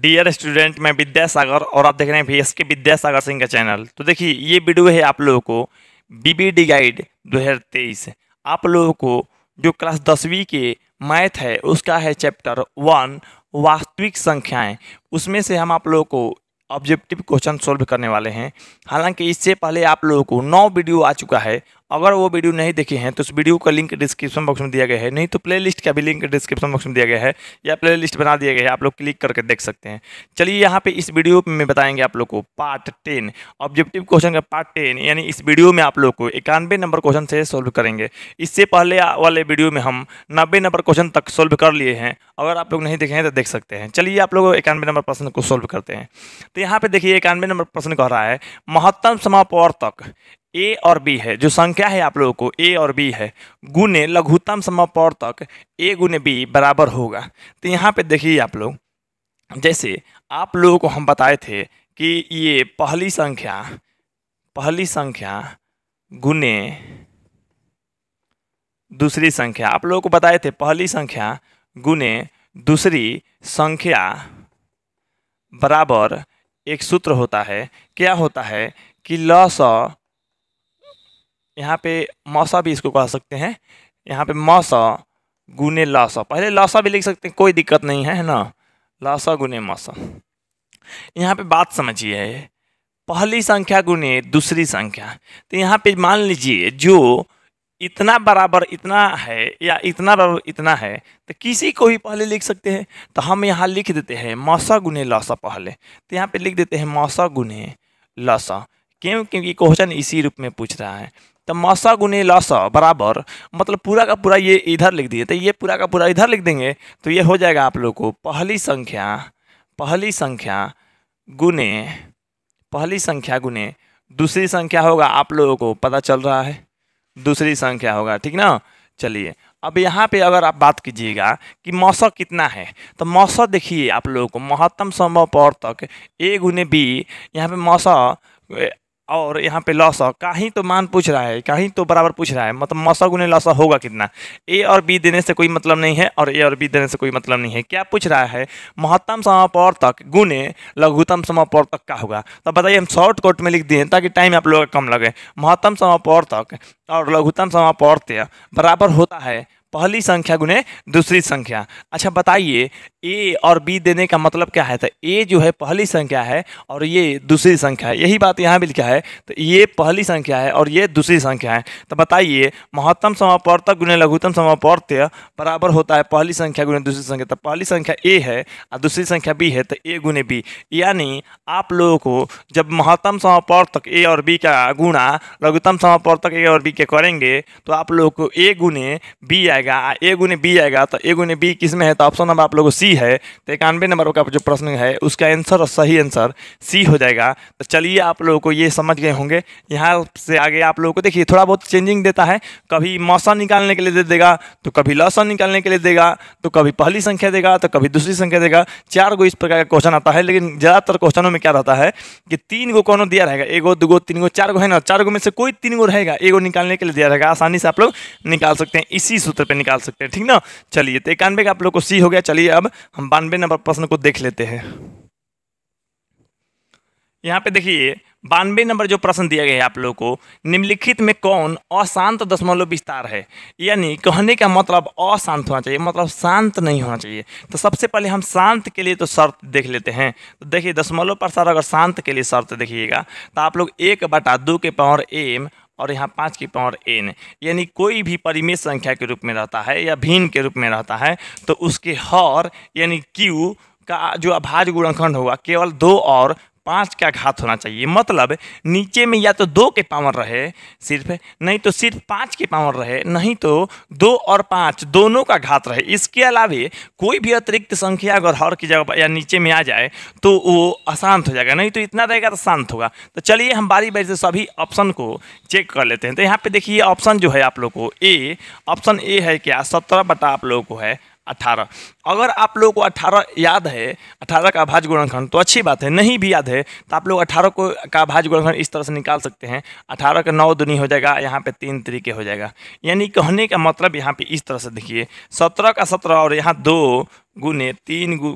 Dear student मैं विद्यासागर और आप देख रहे हैं वी एस के विद्यासागर सिंह का चैनल तो देखिए, ये वीडियो है आप लोगों को बीबीडी गाइड 2023 आप लोगों को जो क्लास दसवीं के मैथ है, उसका है चैप्टर वन वास्तविक संख्याएँ। उसमें से हम आप लोगों को ऑब्जेक्टिव क्वेश्चन सॉल्व करने वाले हैं। हालाँकि इससे पहले आप लोगों को नौ वीडियो आ चुका है। अगर वो वीडियो नहीं देखे हैं तो उस वीडियो का लिंक डिस्क्रिप्शन बॉक्स में दिया गया है। नहीं तो प्लेलिस्ट का भी लिंक डिस्क्रिप्शन बॉक्स में दिया गया है, या प्लेलिस्ट बना दिया गया है, आप लोग क्लिक करके देख सकते हैं। चलिए यहाँ पे इस वीडियो में बताएँगे आप लोग को पार्ट टेन ऑब्जेक्टिव क्वेश्चन का पार्ट टेन यानी इस वीडियो में आप लोग को इक्यानवे नंबर क्वेश्चन से सोल्व करेंगे। इससे पहले वाले वीडियो में हम नब्बे नंबर क्वेश्चन तक सोल्व कर लिए हैं। अगर आप लोग नहीं देखे हैं तो देख सकते हैं। चलिए आप लोग इक्यानवे नंबर प्रश्न को सोल्व करते हैं। तो यहाँ पे देखिए इक्यानवे नंबर प्रश्न कह रहा है, महत्तम समापवर्तक ए और बी है। जो संख्या है आप लोगों को, ए और बी है, गुने लघुत्तम समापवर्तक ए गुने बी बराबर होगा। तो यहाँ पे देखिए आप लोग, जैसे आप लोगों को हम बताए थे कि ये पहली संख्या पहली संख्या गुने दूसरी संख्या, आप लोगों को बताए थे पहली संख्या गुने दूसरी संख्या बराबर एक सूत्र होता है। क्या होता है कि लस यहाँ पे मौसा भी इसको कह सकते हैं। यहाँ पे मौसा गुने लासा। पहले लासा भी लिख सकते हैं, कोई दिक्कत नहीं है ना? लासा गुने मौसा। यहाँ पे बात समझिए, पहली संख्या गुने, दूसरी संख्या। तो यहाँ पे मान लीजिए, जो इतना बराबर इतना है या इतना बराबर इतना है तो किसी को भी पहले लिख सकते हैं। तो हम यहाँ लिख देते हैं, मौसा गुने लासा पहले। तो यहाँ पे लिख देते हैं, मौसा गुने लासा। क्यों? क्योंकि क्वेश्चन इसी रूप में पूछ रहा है। तो मौसा गुने लसा, बराबर मतलब पूरा का पूरा ये इधर लिख दिए तो ये पूरा का पूरा इधर लिख देंगे तो ये हो जाएगा आप लोग को पहली संख्या पहली संख्या गुने, पहली संख्या गुने, दूसरी संख्या होगा आप लोगों को पता चल रहा है, दूसरी संख्या होगा, ठीक ना? चलिए, अब यहाँ पे अगर आप बात कीजिएगा कि मौसम कितना है तो मौसम देखिए आप लोगों को, महत्तम संभव पौर तक ए गुने बी, यहाँ पे मौसम और यहाँ पे लॉस कहीं तो मान पूछ रहा है, कहीं तो बराबर पूछ रहा है मतलब मौसा गुने लॉसा होगा कितना? ए और बी देने से कोई मतलब नहीं है और ए और बी देने से कोई मतलब नहीं है। क्या पूछ रहा है, महत्तम समापौर तक गुने लघुतम समापौर तक का होगा? तो बताइए, हम शॉर्टकट में लिख दिए ताकि टाइम आप लोगों का कम लगे। महत्तम समापौर तक और लघुतम समापौर बराबर होता है पहली संख्या गुने दूसरी संख्या। अच्छा बताइए ए और बी देने का मतलब क्या है? तो ए जो है पहली संख्या है और ये दूसरी संख्या है। यही बात यहाँ भी लिखा है। तो ये पहली संख्या है और ये दूसरी संख्या है। तो बताइए, महत्तम समापर्तक गुने लघुत्तम समापर्त्य बराबर होता है पहली संख्या गुने दूसरी संख्या। तो पहली संख्या ए है और दूसरी संख्या बी है तो ए गुने बी यानी आप लोगों को जब महत्तम समापर्तक ए और बी का गुणा लघुत्तम समापर्तक ए और बी के करेंगे तो आप लोगों को ए गुने बी ए गुने बी आएगा तो ए गुने बी किसमें है? तो ऑप्शन नंबर आप लोग सी है तो इक्यानवे नंबर का जो प्रश्न है, उसका आंसर और सही आंसर सी हो जाएगा। तो चलिए आप लोगों को ये समझ गए होंगे। यहाँ से आगे आप लोगों को देखिए, थोड़ा बहुत चेंजिंग देता है। कभी मौसम निकालने के लिए दे देगा तो कभी लौसन निकालने के लिए देगा तो कभी पहली संख्या देगा तो कभी दूसरी संख्या देगा। चार गो इस प्रकार का क्वेश्चन आता है, लेकिन ज़्यादातर क्वेश्चनों में क्या रहता है कि तीन गो कौन दिया रहेगा? एगो दो तीन गो, चार गो है ना? चार गो में से कोई तीन गो रहेगा एगो निकालने के लिए दिया रहेगा। आसानी से आप लोग निकाल सकते हैं। इसी सूत्र पर निकाल सकते हैं, ठीक ना? चलिए तो इक्यानवे का आप लोग को सी हो गया। चलिए, अब हम बानवे नंबर प्रश्न को देख लेते हैं। यहाँ पे देखिए, बानवे नंबर जो प्रश्न दिया गया है आप लोगों को, निम्नलिखित में कौन अशांत दशमलव विस्तार है? यानी कहने का मतलब अशांत होना चाहिए मतलब शांत नहीं होना चाहिए। तो सबसे पहले हम शांत के लिए तो शर्त देख लेते हैं। तो देखिए, दशमलव प्रसार अगर शांत के लिए शर्त देखिएगा तो आप लोग एक बटा दो के पावर एम और यहाँ पाँच की पावर एन, यानी कोई भी परिमेय संख्या के रूप में रहता है या भिन्न के रूप में रहता है तो उसके हर, यानी क्यू का जो अभाज्य गुणनखंड होगा, केवल दो और पाँच का घात होना चाहिए। मतलब नीचे में या तो दो के पावर रहे, सिर्फ़, नहीं तो सिर्फ़ पाँच के पावर रहे, नहीं तो दो और पाँच, दोनों का घात रहे। इसके अलावे कोई भी अतिरिक्त संख्या अगर हर की जगह या नीचे में आ जाए तो वो अशांत हो जाएगा। नहीं तो इतना रहेगा तो शांत होगा। तो चलिए हम बारी बारी से सभी ऑप्शन को चेक कर लेते हैं। तो यहाँ पर देखिए ऑप्शन जो है आप लोग को ए ऑप्शन ए है क्या? सत्रह बटा आप लोगों को है। अठारह। अगर आप लोग को अठारह याद है, अठारह का भाज गुणनखंड तो अच्छी बात है। नहीं भी याद है तो आप लोग अठारह को, का भाज गुणनखंड इस तरह से निकाल सकते हैं। अठारह का नौ दुनी हो जाएगा, यहाँ पे तीन तरीके हो जाएगा। यानी कहने का मतलब यहाँ पे इस तरह से देखिए, सत्रह का सत्रह और यहाँ दो गुने तीन गु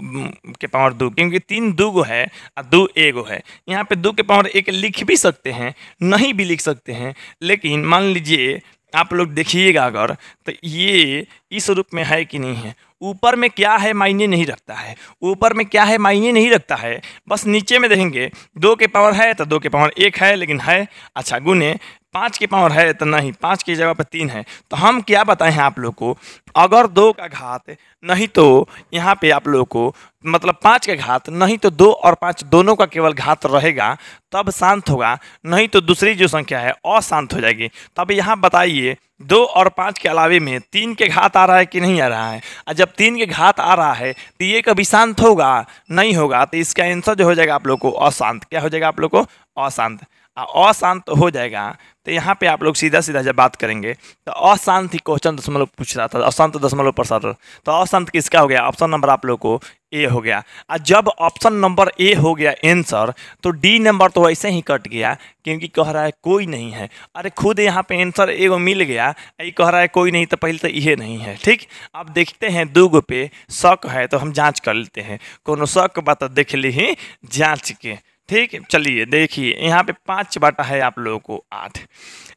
के पावर दो, क्योंकि तीन दो गो है, और दो एगो है। यहाँ पे दो के पावर एक लिख भी सकते हैं, नहीं भी लिख सकते हैं, लेकिन मान लीजिए आप लोग देखिएगा अगर तो ये इस रूप में है कि नहीं है। ऊपर में क्या है मायने नहीं रखता है। ऊपर में क्या है मायने नहीं रखता है। बस नीचे में देखेंगे, दो के पावर है तो दो के पावर एक है, लेकिन है अच्छा गुने पाँच की पावर है तो नहीं पाँच की जगह पर तीन है। तो हम क्या बताएँ आप लोग को? अगर दो का घात नहीं तो यहाँ पे आप लोग को मतलब पाँच का घात नहीं तो दो और पाँच दोनों का केवल घात रहेगा, तब शांत होगा। नहीं तो दूसरी जो संख्या है, अशांत हो जाएगी। तब यहाँ बताइए, दो और पाँच के अलावे में तीन के घात आ रहा है कि नहीं आ रहा है? और जब तीन के घात आ रहा है तो ये कभी शांत होगा? नहीं होगा। तो इसका आंसर जो हो जाएगा आप लोग को, अशांत। क्या हो जाएगा आप लोग को? अशांत। अशांत हो जाएगा। तो यहाँ पे आप लोग सीधा सीधा जब बात करेंगे तो अशांत ही क्वेश्चन दशमलव पूछ रहा था, अशांत दशमलव प्रसार तो अशांत किसका हो गया? ऑप्शन नंबर आप लोग को ए हो गया। और जब ऑप्शन नंबर ए हो गया आंसर तो डी नंबर तो वैसे ही कट गया, क्योंकि कह रहा है कोई नहीं है। अरे, खुद यहाँ पे आंसर एगो मिल गया, ये कह रहा है कोई नहीं तो पहले तो ये नहीं है, ठीक? अब देखते हैं दो गो पे शक है तो हम जाँच कर लेते हैं। कोनो शक बात देख ली ही, जाँच के। ठीक चलिए देखिए, यहाँ पे पाँच बटा है आप लोगों को आठ।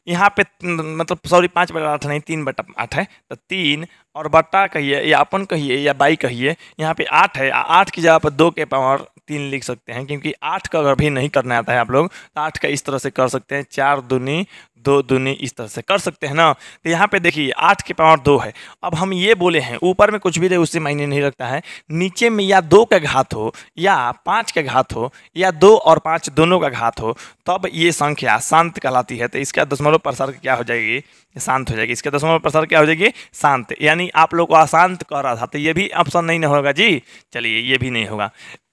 यहाँ पे मतलब सॉरी पाँच बटा आठ नहीं, तीन बटा आठ है तो तीन और बटा कहिए, या अपन कहिए, या बाई कहिए, यहाँ पे आठ है आठ की जगह पर दो के पावर तीन लिख सकते हैं, क्योंकि आठ का अगर भी नहीं करना आता है आप लोग तो आठ का इस तरह से कर सकते हैं, चार दूनी, दो दूनी इस तरह से कर सकते हैं ना। तो यहाँ पे देखिए, आठ के पावर दो है। अब हम ये बोले हैं, ऊपर में कुछ भी दे उससे मायने नहीं रखता है। नीचे में या दो का घात हो, या पाँच का घात हो, या दो और पाँच दोनों का घात हो, तब ये संख्या शांत कहलाती है। तो इसका दशमलव प्रसार क्या हो जाएगी? शांत हो जाएगी। इसका दशमलव प्रसार क्या हो जाएगी? शांत। यानी आप लोग को अशांत कह रहा था तो ये भी ऑप्शन नहीं होगा जी। चलिए, ये भी नहीं होगा।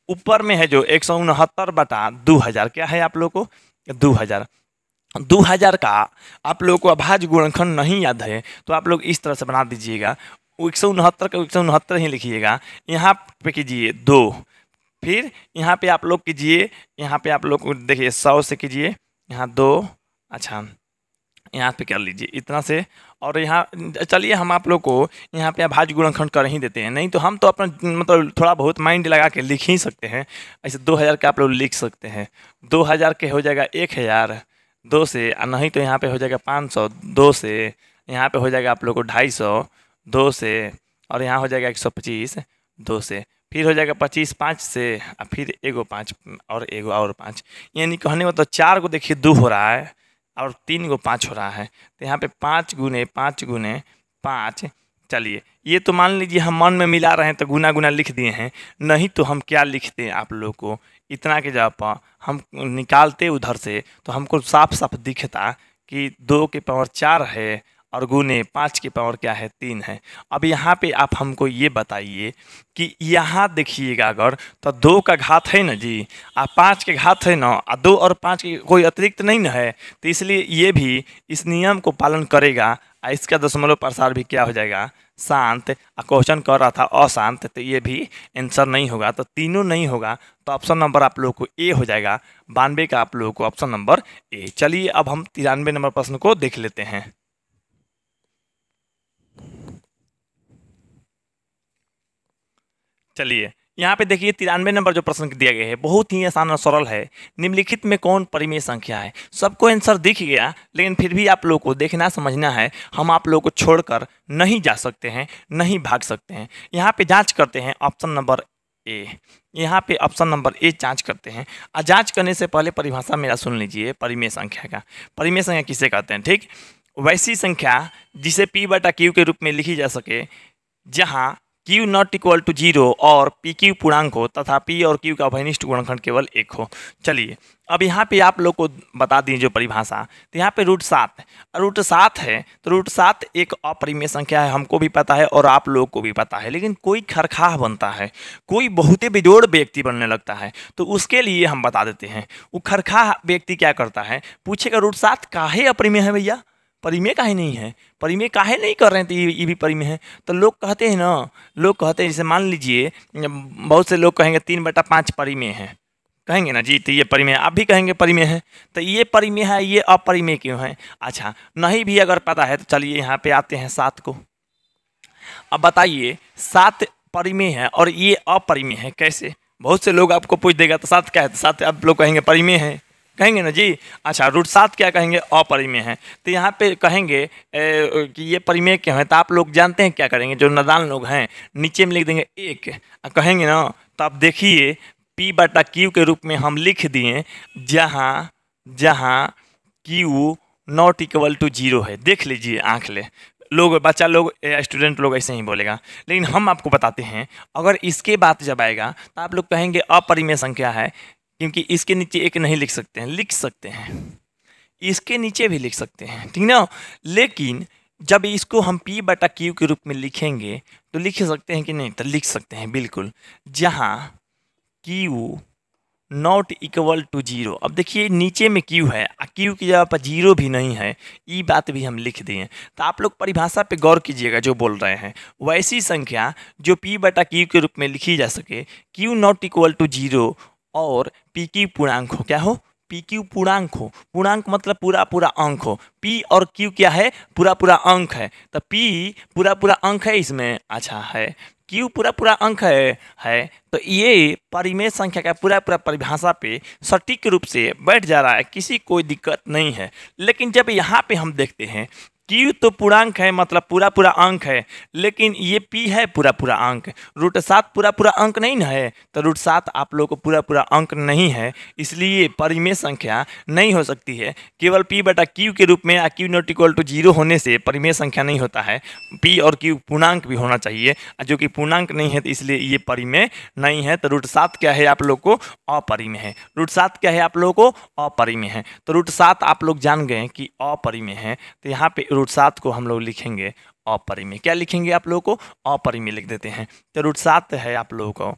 ऊपर में है जो एक सौ उनहत्तर बटा दो हज़ार, क्या है आप लोग को? दो हज़ार। दो हज़ार का आप लोग को अभाज गुणनखंड नहीं याद है तो आप लोग इस तरह से बना दीजिएगा। एक सौ उनहत्तर का एक सौ उनहत्तर ही लिखिएगा। यहाँ पे कीजिए दो। फिर यहाँ पे आप लोग कीजिए, यहाँ पे आप लोग देखिए सौ से कीजिए, यहाँ दो अच्छा यहाँ पे कर लीजिए। इतना से और यहाँ, चलिए हम आप लोग को यहाँ पे भाज गुणनखंड कर ही देते हैं। नहीं तो हम तो अपना मतलब थोड़ा बहुत माइंड लगा के लिख ही सकते हैं। ऐसे दो हज़ार के आप लोग लिख सकते हैं। दो हज़ार के हो जाएगा एक हज़ार, दो से और नहीं तो यहाँ पे हो जाएगा पाँच सौ, दो से, यहाँ पे हो जाएगा आप लोग को ढाई सौ, दो से, और यहाँ हो जाएगा एक सौ पच्चीस, दो से, फिर हो जाएगा पच्चीस, पाँच से फिर एगो पाँच, और एगो और पाँच। यानी कहने मतलब चार को देखिए दो हो रहा है। और तीन गो पाँच हो रहा है। तो यहाँ पे पाँच गुने पाँच गुने पाँच, चलिए। ये तो मान लीजिए हम मन में मिला रहे हैं तो गुना गुना लिख दिए हैं। नहीं तो हम क्या लिखते हैं आप लोग को? इतना के जगह पर हम निकालते उधर से तो हमको साफ़ साफ़ दिखता कि दो के पावर चार है। और गुने पाँच की पावर क्या है? तीन है। अब यहाँ पे आप हमको ये बताइए कि यहाँ देखिएगा अगर तो दो का घात है ना जी? आ पाँच के घात है ना? आ, दो और पाँच के कोई अतिरिक्त नहीं ना है? तो इसलिए ये भी इस नियम को पालन करेगा, आ, इसका दशमलव प्रसार भी क्या हो जाएगा? शांत। क्वेश्चन कर रहा था, अशांत तो ये भी आंसर नहीं होगा। तो तीनों नहीं होगा तो ऑप्शन नंबर आप लोगों को ए हो जाएगा। बानवे का आप लोगों को ऑप्शन नंबर ए चलिए, अब हम तिरानवे नंबर प्रश्न को देख लेते हैं। चलिए, यहाँ पे देखिए तिरानवे नंबर जो प्रश्न दिया गया है, बहुत ही आसान और सरल है। निम्नलिखित में कौन परिमेय संख्या है? सबको आंसर दिख गया, लेकिन फिर भी आप लोग को देखना, समझना है, हम आप लोग को छोड़कर नहीं जा सकते हैं, नहीं भाग सकते हैं। यहाँ पे जाँच करते हैं ऑप्शन नंबर ए यहाँ पे ऑप्शन नंबर ए जाँच करते हैं। और जाँच करने से पहले परिभाषा मेरा सुन लीजिए, परिमेय संख्या का। परिमेय संख्या किसे कहते हैं? ठीक? वैसी संख्या जिसे पी बटा क्यू के रूप में लिखी जा सके, जहाँ Q not equal to zero और पी क्यू पूर्णांक हो, तथा पी और क्यू का अभनिष्ठ गुणनखंड केवल एक हो। चलिए, अब यहाँ पे आप लोग को बता दी जो परिभाषा। तो यहाँ पे रूट सात रूट सात है तो रूट सात एक अपरिमेय संख्या है, हमको भी पता है और आप लोग को भी पता है। लेकिन कोई खरखाह बनता है, कोई बहुत ही बेजोड़ व्यक्ति बनने लगता है तो उसके लिए हम बता देते हैं। वो खरखाह व्यक्ति क्या करता है? पूछेगा रूट सात काहे अपरिमेय है भैया? परिमेय काहे नहीं है? परिमेय काहे नहीं कर रहे हैं तो ये ये भी परिमेय है। तो लोग कहते हैं ना, लोग कहते हैं, जैसे मान लीजिए, बहुत से लोग कहेंगे तीन बटा पाँच परिमेय है। कहेंगे ना, जी तो ये परिमेय, आप भी कहेंगे परिमेय है। तो ये परिमेय है, ये अपरिमेय क्यों है? अच्छा नहीं भी अगर पता है तो चलिए यहाँ पे आते हैं सात को। अब बताइए, सात परिमेय है और ये अपरिमेय है कैसे? बहुत से लोग आपको पूछ देगा तो सात क्या है तो सात आप लोग कहेंगे परिमेय है। कहेंगे ना जी अच्छा रूट सात क्या कहेंगे? अपरिमेय है। तो यहाँ पे कहेंगे ए, कि ये परिमेय क्यों है? तो आप लोग जानते हैं क्या करेंगे? जो नदान लोग हैं नीचे में लिख देंगे एक। कहेंगे ना तो आप देखिए पी बटा क्यू के रूप में हम लिख दिए जहाँ जहाँ Q not equal to zero है। देख लीजिए आँख ले। लोग बच्चा लोग स्टूडेंट लोग ऐसे ही बोलेगा। लेकिन हम आपको बताते हैं अगर इसके बात जब आएगा तो आप लोग कहेंगे अपरिमेय संख्या है। क्योंकि इसके नीचे एक नहीं लिख सकते हैं, लिख सकते हैं। इसके नीचे भी लिख सकते हैं, ठीक ना? लेकिन जब इसको हम पी बटा क्यू के रूप में लिखेंगे तो लिख सकते हैं कि नहीं? तो लिख सकते हैं, बिल्कुल। जहाँ Q not equal to zero अब देखिए, नीचे में क्यू है क्यू की जगह पर ज़ीरो भी नहीं है ये बात भी हम लिख दिए तो आप लोग परिभाषा पे गौर कीजिएगा जो बोल रहे हैं। वैसी संख्या जो पी बटा क्यू के रूप में लिखी जा सके Q not equal to zero और पी क्यू पूर्णांक हो, क्या हो? पी क्यू पूर्णांक हो। पूर्णांक मतलब पूरा पूरा अंक हो। पी और क्यू क्या है? पूरा पूरा अंक है। तो पी पूरा पूरा अंक है इसमें। अच्छा है। क्यू पूरा पूरा अंक है है। तो ये परिमेय संख्या का पूरा पूरा परिभाषा पे सटीक रूप से बैठ जा रहा है। किसी कोई दिक्कत नहीं है। लेकिन जब यहाँ पे हम देखते हैं क्यू तो पूर्णांक है मतलब पूरा पूरा अंक है, लेकिन ये पी है पूरा पूरा अंक। रूट सात पूरा पूरा अंक नहीं ना है तो रूट सात आप लोग को पूरा पूरा अंक नहीं है, इसलिए परिमेय संख्या नहीं हो सकती है। केवल पी बटा क्यू के रूप में या Q not equal to zero होने से परिमेय संख्या नहीं होता है। पी और क्यू पूर्णांक भी होना चाहिए, जो कि पूर्णांक नहीं है तो इसलिए ये परिमेय नहीं है। तो रूट सात क्या है आप लोग को? अपरिमेय है। रूट सात क्या है आप लोगों को? अपरिमेय है। तो रूट सात आप लोग जान गए कि अपरिमेय है। तो यहाँ पे रूट सात को हम लोग लिखेंगे अपरिमेय। क्या लिखेंगे आप लोगों को? अपरिमेय लिख देते हैं। तो रूट सात है आप लोगों को।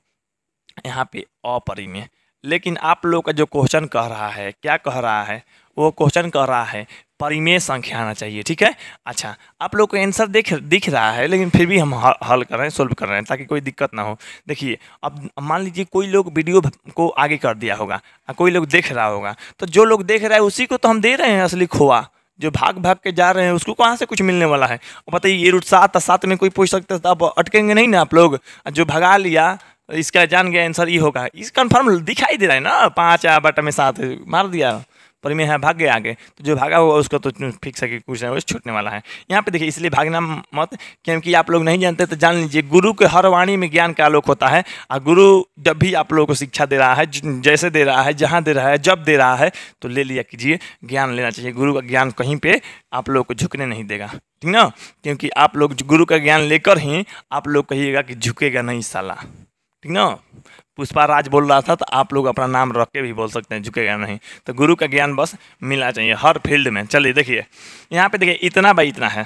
यहाँ पे अपरिमेय। लेकिन आप लोग का जो क्वेश्चन कह रहा है, क्या कह रहा है? वो क्वेश्चन कह रहा है, परिमेय संख्या आना चाहिए, ठीक है? अच्छा आप लोग को आंसर देख, दिख रहा है, लेकिन फिर भी हम हल कर रहे हैं, सोल्व कर रहे हैं, ताकि कोई दिक्कत ना हो। देखिए, अब मान लीजिए कोई लोग वीडियो को आगे कर दिया होगा, कोई लोग देख रहा होगा तो जो लोग देख रहा है उसी को तो हम दे रहे हैं, असली खोआ। जो भाग भाग के जा रहे हैं, उसको कहाँ से कुछ मिलने वाला है? और बताइए ये रूट सात सात में कोई पूछ सकते तो आप अटकेंगे नहीं ना आप लोग? जो भगा लिया, इसका जान गया, आंसर ये होगा। इस कन्फर्म दिखाई दे रहा है ना, पाँच बटा में सात, मार दिया। में है भाग गया आगे। तो जो भागा हुआ उसको तो फिक्स है कि कुछ ना कुछ छूटने वाला है। यहाँ पे देखिए, इसलिए भागना मत, क्योंकि आप लोग नहीं जानते तो जान लीजिए, गुरु के हर वाणी में ज्ञान का आलोक होता है, और गुरु जब भी आप लोगों को शिक्षा दे रहा है जैसे दे रहा है, जहाँ दे रहा है, जब दे रहा है तो ले लिया कीजिए, ज्ञान लेना चाहिए। गुरु का ज्ञान कहीं पर आप लोग को झुकने नहीं देगा। ठीक ना? क्योंकि आप लोग गुरु का ज्ञान लेकर ही आप लोग कहिएगा कि झुकेगा नहीं साला। ठीक ना? पुष्पा राज बोल रहा था तो आप लोग अपना नाम रख के भी बोल सकते हैं, झुकेगा नहीं। तो गुरु का ज्ञान बस मिलना चाहिए हर फ़ील्ड में। चलिए, देखिए, यहाँ पे देखिए, इतना बाई इतना है।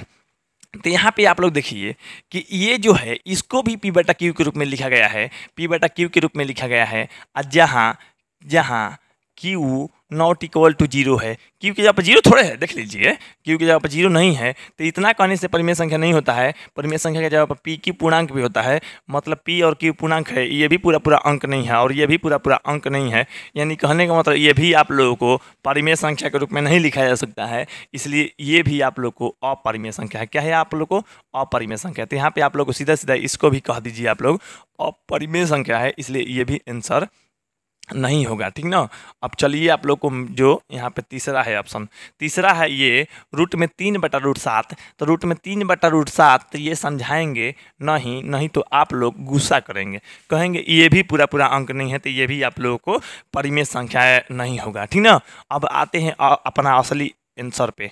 तो यहाँ पे आप लोग देखिए कि ये जो है, इसको भी पी बटा क्यू के रूप में लिखा गया है। पी बटा क्यू के रूप में लिखा गया है और जहाँ जहाँ Q not equal to zero है। क्योंकि की जगह पर ज़ीरो थोड़े है, देख लीजिए, क्योंकि की जगह पर ज़ीरो नहीं है तो इतना कहने से परिमेय संख्या नहीं होता है। परिमेय संख्या की जगह पर पी की पूर्णांक भी होता है मतलब पी और क्यू पूर्णांक है, ये भी पूरा पूरा अंक नहीं है, और ये भी पूरा पूरा अंक नहीं है। यानी कहने का मतलब ये भी आप लोगों को परिमेय संख्या के रूप में नहीं लिखा जा सकता है, इसलिए ये भी आप लोग को अपरिमेय संख्या है। क्या है आप लोग को? अपरिमेय संख्या तो यहाँ पर आप लोग को सीधा सीधा इसको भी कह दीजिए आप लोग, अपरिमेय संख्या है, इसलिए ये भी आंसर नहीं होगा, ठीक ना? अब चलिए आप लोग को जो यहाँ पे तीसरा है ऑप्शन तीसरा है ये रूट में तीन बटा रूट सात तो रूट में तीन बटा रूट सात तो ये समझाएँगे, नहीं नहीं तो आप लोग गुस्सा करेंगे। कहेंगे, ये भी पूरा पूरा अंक नहीं है तो ये भी आप लोगों को परिमेय संख्या नहीं होगा, ठीक ना? अब आते हैं अपना असली आंसर पे।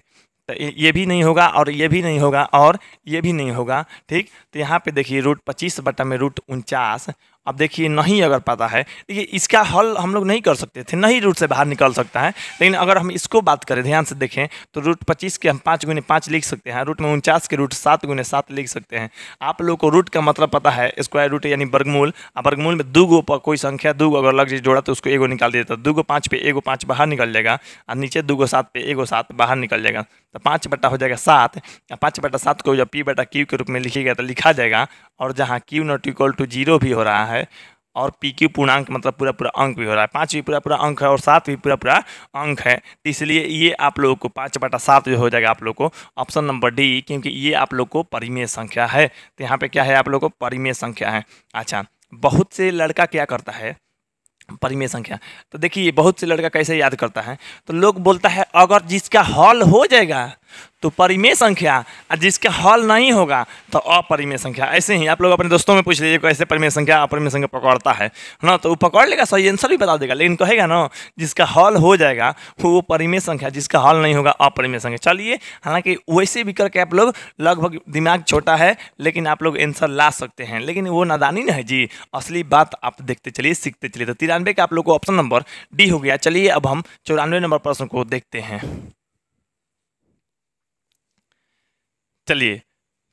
तो ये भी नहीं होगा और ये भी नहीं होगा और ये भी नहीं होगा, ठीक? तो यहाँ पे देखिए रूट पच्चीस बटा में रूट उनचास अब देखिए, नहीं अगर पता है, देखिए, इसका हल हम लोग नहीं कर सकते थे, नहीं रूट से बाहर निकल सकता है। लेकिन अगर हम इसको बात करें, ध्यान से देखें तो रूट पच्चीस के हम पाँच गुने पाँच लिख सकते हैं, रूट में उनचास के रूट सात गुने सात लिख सकते हैं। आप लोग को रूट का मतलब पता है, स्क्वायर रूट यानी वर्गमूल, अब वर्गमूल में दो गो पर कोई संख्या, दो अगर लग जाए जोड़ा तो उसको एगो निकाल देता दो गो पाँच पे एगो पाँच बाहर निकल जाएगा, और नीचे दो गो सात पे एगो सात बाहर निकल जाएगा। तो पाँच बटा हो जाएगा सात। पाँच बटा सात को जब पी बटा क्यू के रूप में लिखेगा तो लिखा जाएगा, और जहाँ Q not equal to zero भी हो रहा है, और पी क्यू पूर्णांक मतलब पूरा पूरा अंक भी हो रहा है। पाँच भी पूरा पूरा अंक है और सात भी पूरा पूरा अंक है। तो इसलिए ये आप लोगों को पाँच बटा सात जो हो जाएगा आप लोग को ऑप्शन नंबर डी, क्योंकि ये आप लोग को परिमेय संख्या है। तो यहाँ पे क्या है आप लोग को परिमेय संख्या है। अच्छा बहुत से लड़का क्या करता है परिमेय संख्या। तो देखिए बहुत से लड़का कैसे याद करता है? तो लोग बोलता है, अगर जिसका हॉल हो जाएगा तो परिमेय संख्या, और जिसका हल नहीं होगा तो अपरिमेय संख्या। ऐसे ही आप लोग अपने दोस्तों में पूछ लीजिए कैसे परिमेय संख्या, अपरिमेय संख्या पकड़ता है। ना तो वो पकड़ लेगा सही आंसर भी बता देगा, लेकिन कहेगा ना, जिसका हल हो जाएगा, वो परिमेय संख्या, जिसका हल नहीं होगा, अपरिमेय संख्या। चलिए, हालाँकि वैसे भी करके आप लोग लगभग दिमाग छोटा है, लेकिन आप लोग आंसर ला सकते हैं। लेकिन वो नादानी ना है जी, असली बात आप देखते चलिए, सीखते चलिए। तो तिरानवे का आप लोग को ऑप्शन नंबर डी हो गया। चलिए, अब हम चौरानवे नंबर प्रश्न को देखते हैं। चलिए,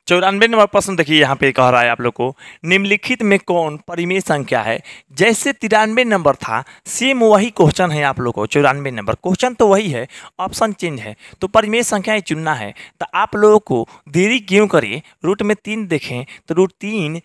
चौरानवे नंबर प्रश्न देखिए यहाँ पे कह रहा है आप लोग को, निम्नलिखित में कौन परिमेय संख्या है? जैसे तिरानवे नंबर था सेम वही क्वेश्चन है आप लोग को, चौरानवे नंबर। क्वेश्चन तो वही है ऑप्शन चेंज है। तो परिमेय संख्या चुनना है। तो आप लोगों को देरी क्यों करिए? रूट में तीन देखें तो रूट तीन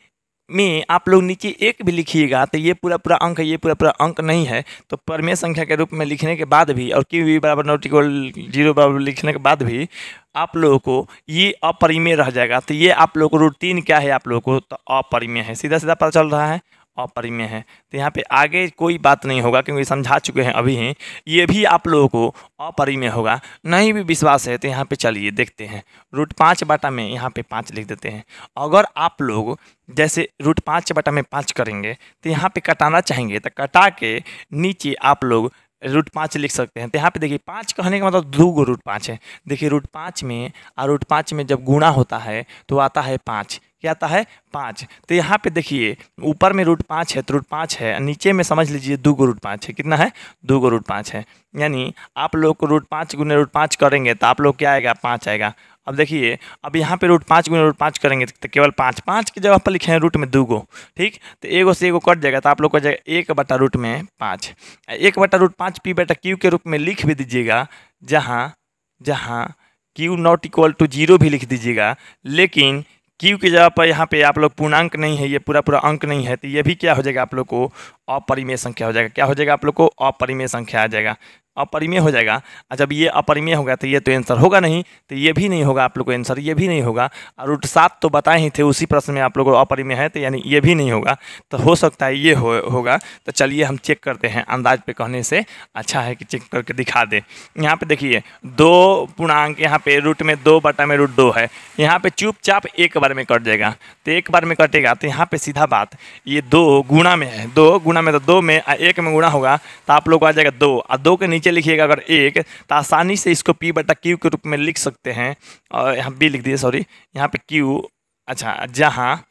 में आप लोग नीचे एक भी लिखिएगा तो ये पूरा पूरा अंक है, ये पूरा पूरा अंक नहीं है। तो परमेय संख्या के रूप में लिखने के बाद भी और क्यू वी बराबर नोट इक्वल ज़ीरो बराबर लिखने के बाद भी आप लोगों को ये अपरिमेय रह जाएगा। तो ये आप लोगों को रूटीन क्या है आप लोगों को? तो अपरिमेय है। सीधा सीधा पता चल रहा है। अपरिमेय है। तो यहाँ पे आगे कोई बात नहीं होगा, क्योंकि समझा चुके हैं अभी ही। ये भी आप लोगों को अपरिमेय होगा। नहीं भी विश्वास है तो यहाँ पे चलिए देखते हैं। रूट पाँच बाटा में यहाँ पे पाँच लिख देते हैं। अगर आप लोग जैसे रूट पाँच बटा में पाँच करेंगे तो यहाँ पे कटाना चाहेंगे तो कटा के नीचे आप लोग रूट पाँच लिख सकते हैं। तो यहाँ पे देखिए, पाँच कहने का मतलब दो गो रूट पाँच है। देखिए, रूट पाँच में और रूट पाँच में जब गुणा होता है तो आता है पाँच। क्या आता है? पाँच। तो यहाँ पे देखिए, ऊपर में रूट पाँच है तो रूट पाँच है नीचे में समझ लीजिए दो गो रूट पाँच है। कितना है? दो गो रूट पाँच है। यानी आप लोग को रूट पाँच गुने रूट पाँच करेंगे तो आप लोग क्या आएगा? पाँच आएगा। अब देखिए, अब यहाँ पे रूट पाँच गुने रूट पाँच करेंगे तो केवल पाँच। पाँच की जगह पर लिखे हैं रूट में दो गो, ठीक? तो एगो से एगो कट जाएगा तो आप लोग को जाएगा एक बटा रूट में पाँच। एक बटा रूट पाँच पी बटा क्यू के रूप में लिख भी दीजिएगा, जहाँ जहाँ Q not equal to zero भी लिख दीजिएगा, लेकिन क्यू की जगह पर यहाँ पे आप लोग पूर्णांक नहीं है, ये पूरा पूरा अंक नहीं है तो ये भी क्या हो जाएगा आप लोग को अपरिमेय संख्या हो जाएगा। क्या हो जाएगा आप लोग को अपरिमेय संख्या आ जाएगा। अपरिमेय हो जाएगा। और जब ये अपरिमेय होगा तो ये तो आंसर होगा नहीं तो ये भी नहीं होगा, आप लोग को आंसर ये भी नहीं होगा। और रूट सात तो बताए ही थे, उसी प्रश्न में आप लोग को अपरिमेय है तो यानी ये भी नहीं होगा। तो हो सकता है ये हो, होगा। तो चलिए हम चेक करते हैं अंदाज पे कहने से। अच्छा है कि चेक करके दिखा दे। यहाँ पर देखिए, दो पूर्णांक, यहाँ पे रूट में दो, बटा में रूट दो है। यहाँ पर चुपचाप एक बार में कट जाएगा। तो एक बार में कटेगा तो यहाँ पर सीधा बात, ये दो गुणा में है। दो गुणा में तो दो में एक में गुणा होगा तो आप लोग को आ जाएगा दो। और दो के नीचे लिखिएगा अगर एक तो आसानी से इसको पी बटा क्यू के रूप में लिख सकते हैं। और यहाँ बी लिख दिए सॉरी यहाँ पे क्यू अच्छा जहाँ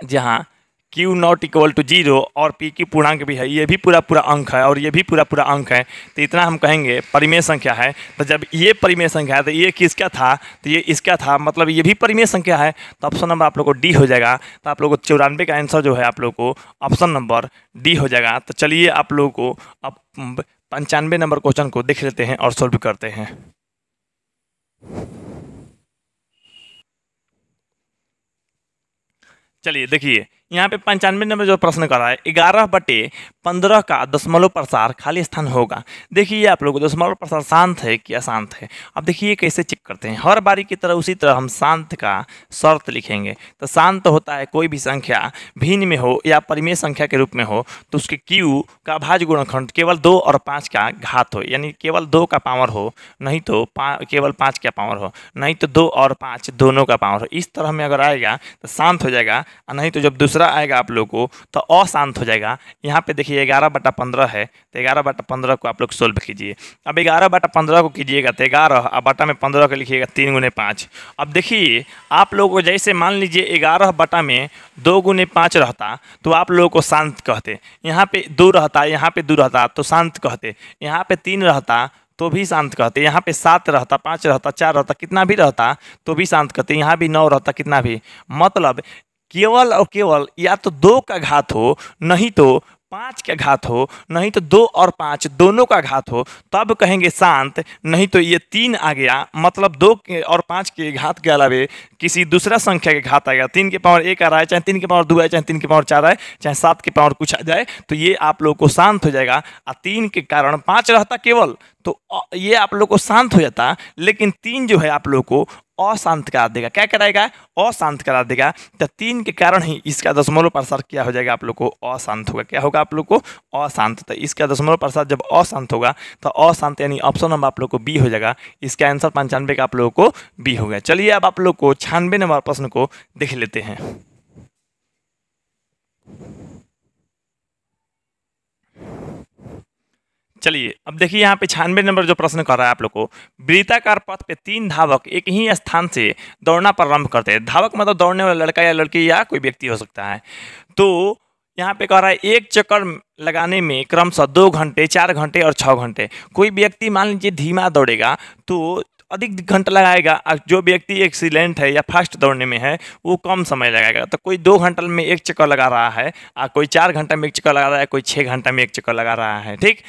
जहाँ Q not equal to zero और पी की पूर्णांक भी है, ये भी पूरा पूरा अंक है और ये भी पूरा पूरा अंक है। तो इतना हम कहेंगे, परिमेय संख्या है। तो जब ये परिमेय संख्या है तो ये किसका था? तो ये इसका था मतलब ये भी परिमेय संख्या है। तो ऑप्शन नंबर आप लोग को डी हो जाएगा। तो आप लोग को चौरानवे का आंसर जो है आप लोग को ऑप्शन नंबर डी हो जाएगा। तो चलिए आप लोग को अब पंचानवे नंबर क्वेश्चन को देख लेते हैं और सॉल्व करते हैं। चलिए देखिए यहाँ पे पंचानवे नंबर जो प्रश्न कर रहा है, ग्यारह बटे पंद्रह का दशमलव प्रसार खाली स्थान होगा। देखिए आप लोग, दशमलव प्रसार शांत है कि अशांत है? अब देखिए कैसे चेक करते हैं। हर बारी की तरह उसी तरह हम शांत का शर्त लिखेंगे। तो शांत होता है कोई भी संख्या भिन्न में हो या परिमेय संख्या के रूप में हो तो उसके क्यू का भाज गुणखंड केवल दो और पाँच का घात हो। यानी केवल दो का पावर हो, नहीं तो केवल पाँच का पावर हो, नहीं तो दो और पाँच दोनों का पावर हो। इस तरह में अगर आएगा तो शांत हो जाएगा। नहीं तो जब दूसरा दूसरा आएगा आप लोग को तो अशांत हो जाएगा। यहाँ पे देखिए ग्यारह बटा पंद्रह है तो ग्यारह बटा पंद्रह को आप लोग सोल्व कीजिए। अब ग्यारह बटा पंद्रह को कीजिएगा तो ग्यारह, अब बटा में पंद्रह को लिखिएगा, तीन गुने पाँच। अब देखिए, आप लोग को जैसे मान लीजिए ग्यारह बटा में दो गुने पाँच रहता तो आप लोगों को शांत कहते। यहाँ पे दो रहता, यहाँ पे दो रहता तो शांत कहते। यहाँ पे तीन रहता तो भी शांत कहते। यहाँ पे सात रहता, पाँच रहता, चार रहता, कितना भी रहता तो भी शांत कहते। यहाँ भी नौ रहता, कितना भी। मतलब केवल और केवल या तो दो का घात हो, नहीं तो पाँच का घात हो, नहीं तो दो और पाँच दोनों का घात हो, तब कहेंगे शांत, नहीं तो ये तीन आ गया। मतलब दो के और पाँच के घात के अलावे किसी दूसरा संख्या के घात आ गया। तीन के पावर एक आ रहा है, चाहे तीन के पावर दो आए, चाहे तीन के पावर चार आए, चाहे सात के पावर कुछ आ जाए तो ये आप लोग को शांत हो जाएगा। और तीन के कारण पाँच रहता केवल तो ये आप लोग को शांत हो जाता, लेकिन तीन जो है आप लोग को अशांत करा देगा क्या कराएगा अशांत करा देगा तो तीन के कारण ही इसका दशमलव प्रसार क्या हो जाएगा आप लोग को? अशांत होगा। क्या होगा आप लोग को? अशांत। तो इसका दशमलव प्रसार जब अशांत होगा तो अशांत यानी ऑप्शन नंबर आप लोग को बी हो जाएगा। इसका आंसर पंचानवे का आप लोगों को बी हो गया। चलिए अब आप लोग को छियानवे नंबर प्रश्न को देख लेते हैं। चलिए, अब देखिए यहाँ पे छियानवे नंबर जो प्रश्न कर रहा है आप लोग को। वृत्ताकार पथ पे तीन धावक एक ही स्थान से दौड़ना प्रारंभ करते हैं। धावक मतलब दौड़ने वाला लड़का या लड़की या कोई व्यक्ति हो सकता है। तो यहाँ पे कह रहा है, एक चक्कर लगाने में क्रमशः दो घंटे, चार घंटे और छः घंटे। कोई व्यक्ति मान लीजिए धीमा दौड़ेगा तो अधिक घंटा लगाएगा जो व्यक्ति एक्सीलेंट है या फास्ट दौड़ने में है, वो कम समय लगाएगा। तो कोई दो घंटा में एक चक्कर लगा रहा है, और कोई चार घंटा में एक चक्कर लगा रहा है, कोई छः घंटा में एक चक्कर लगा रहा है, ठीक?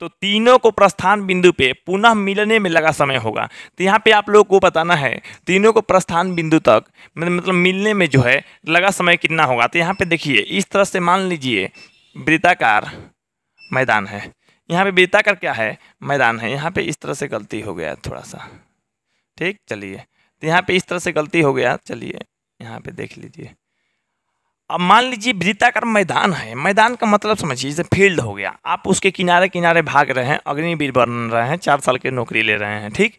तो तीनों को प्रस्थान बिंदु पे पुनः मिलने में लगा समय होगा। तो यहाँ पे आप लोग को बताना है, तीनों को प्रस्थान बिंदु तक मतलब मिलने में जो है, लगा समय कितना होगा। तो यहाँ पे देखिए, इस तरह से मान लीजिए, वृत्ताकार मैदान है। यहाँ पे वृत्ताकार क्या है? मैदान है। यहाँ पे इस तरह से गलती हो गया थोड़ा सा। ठीक, चलिए। तो यहाँ पे इस तरह से गलती हो गया। चलिए, यहाँ पे देख लीजिए। अब मान लीजिए वृत्ताकार मैदान है, मैदान का मतलब समझिए, जैसे फ़ील्ड हो गया, आप उसके किनारे किनारे भाग रहे हैं, अग्निवीर बन रहे हैं, चार साल की नौकरी ले रहे हैं, ठीक?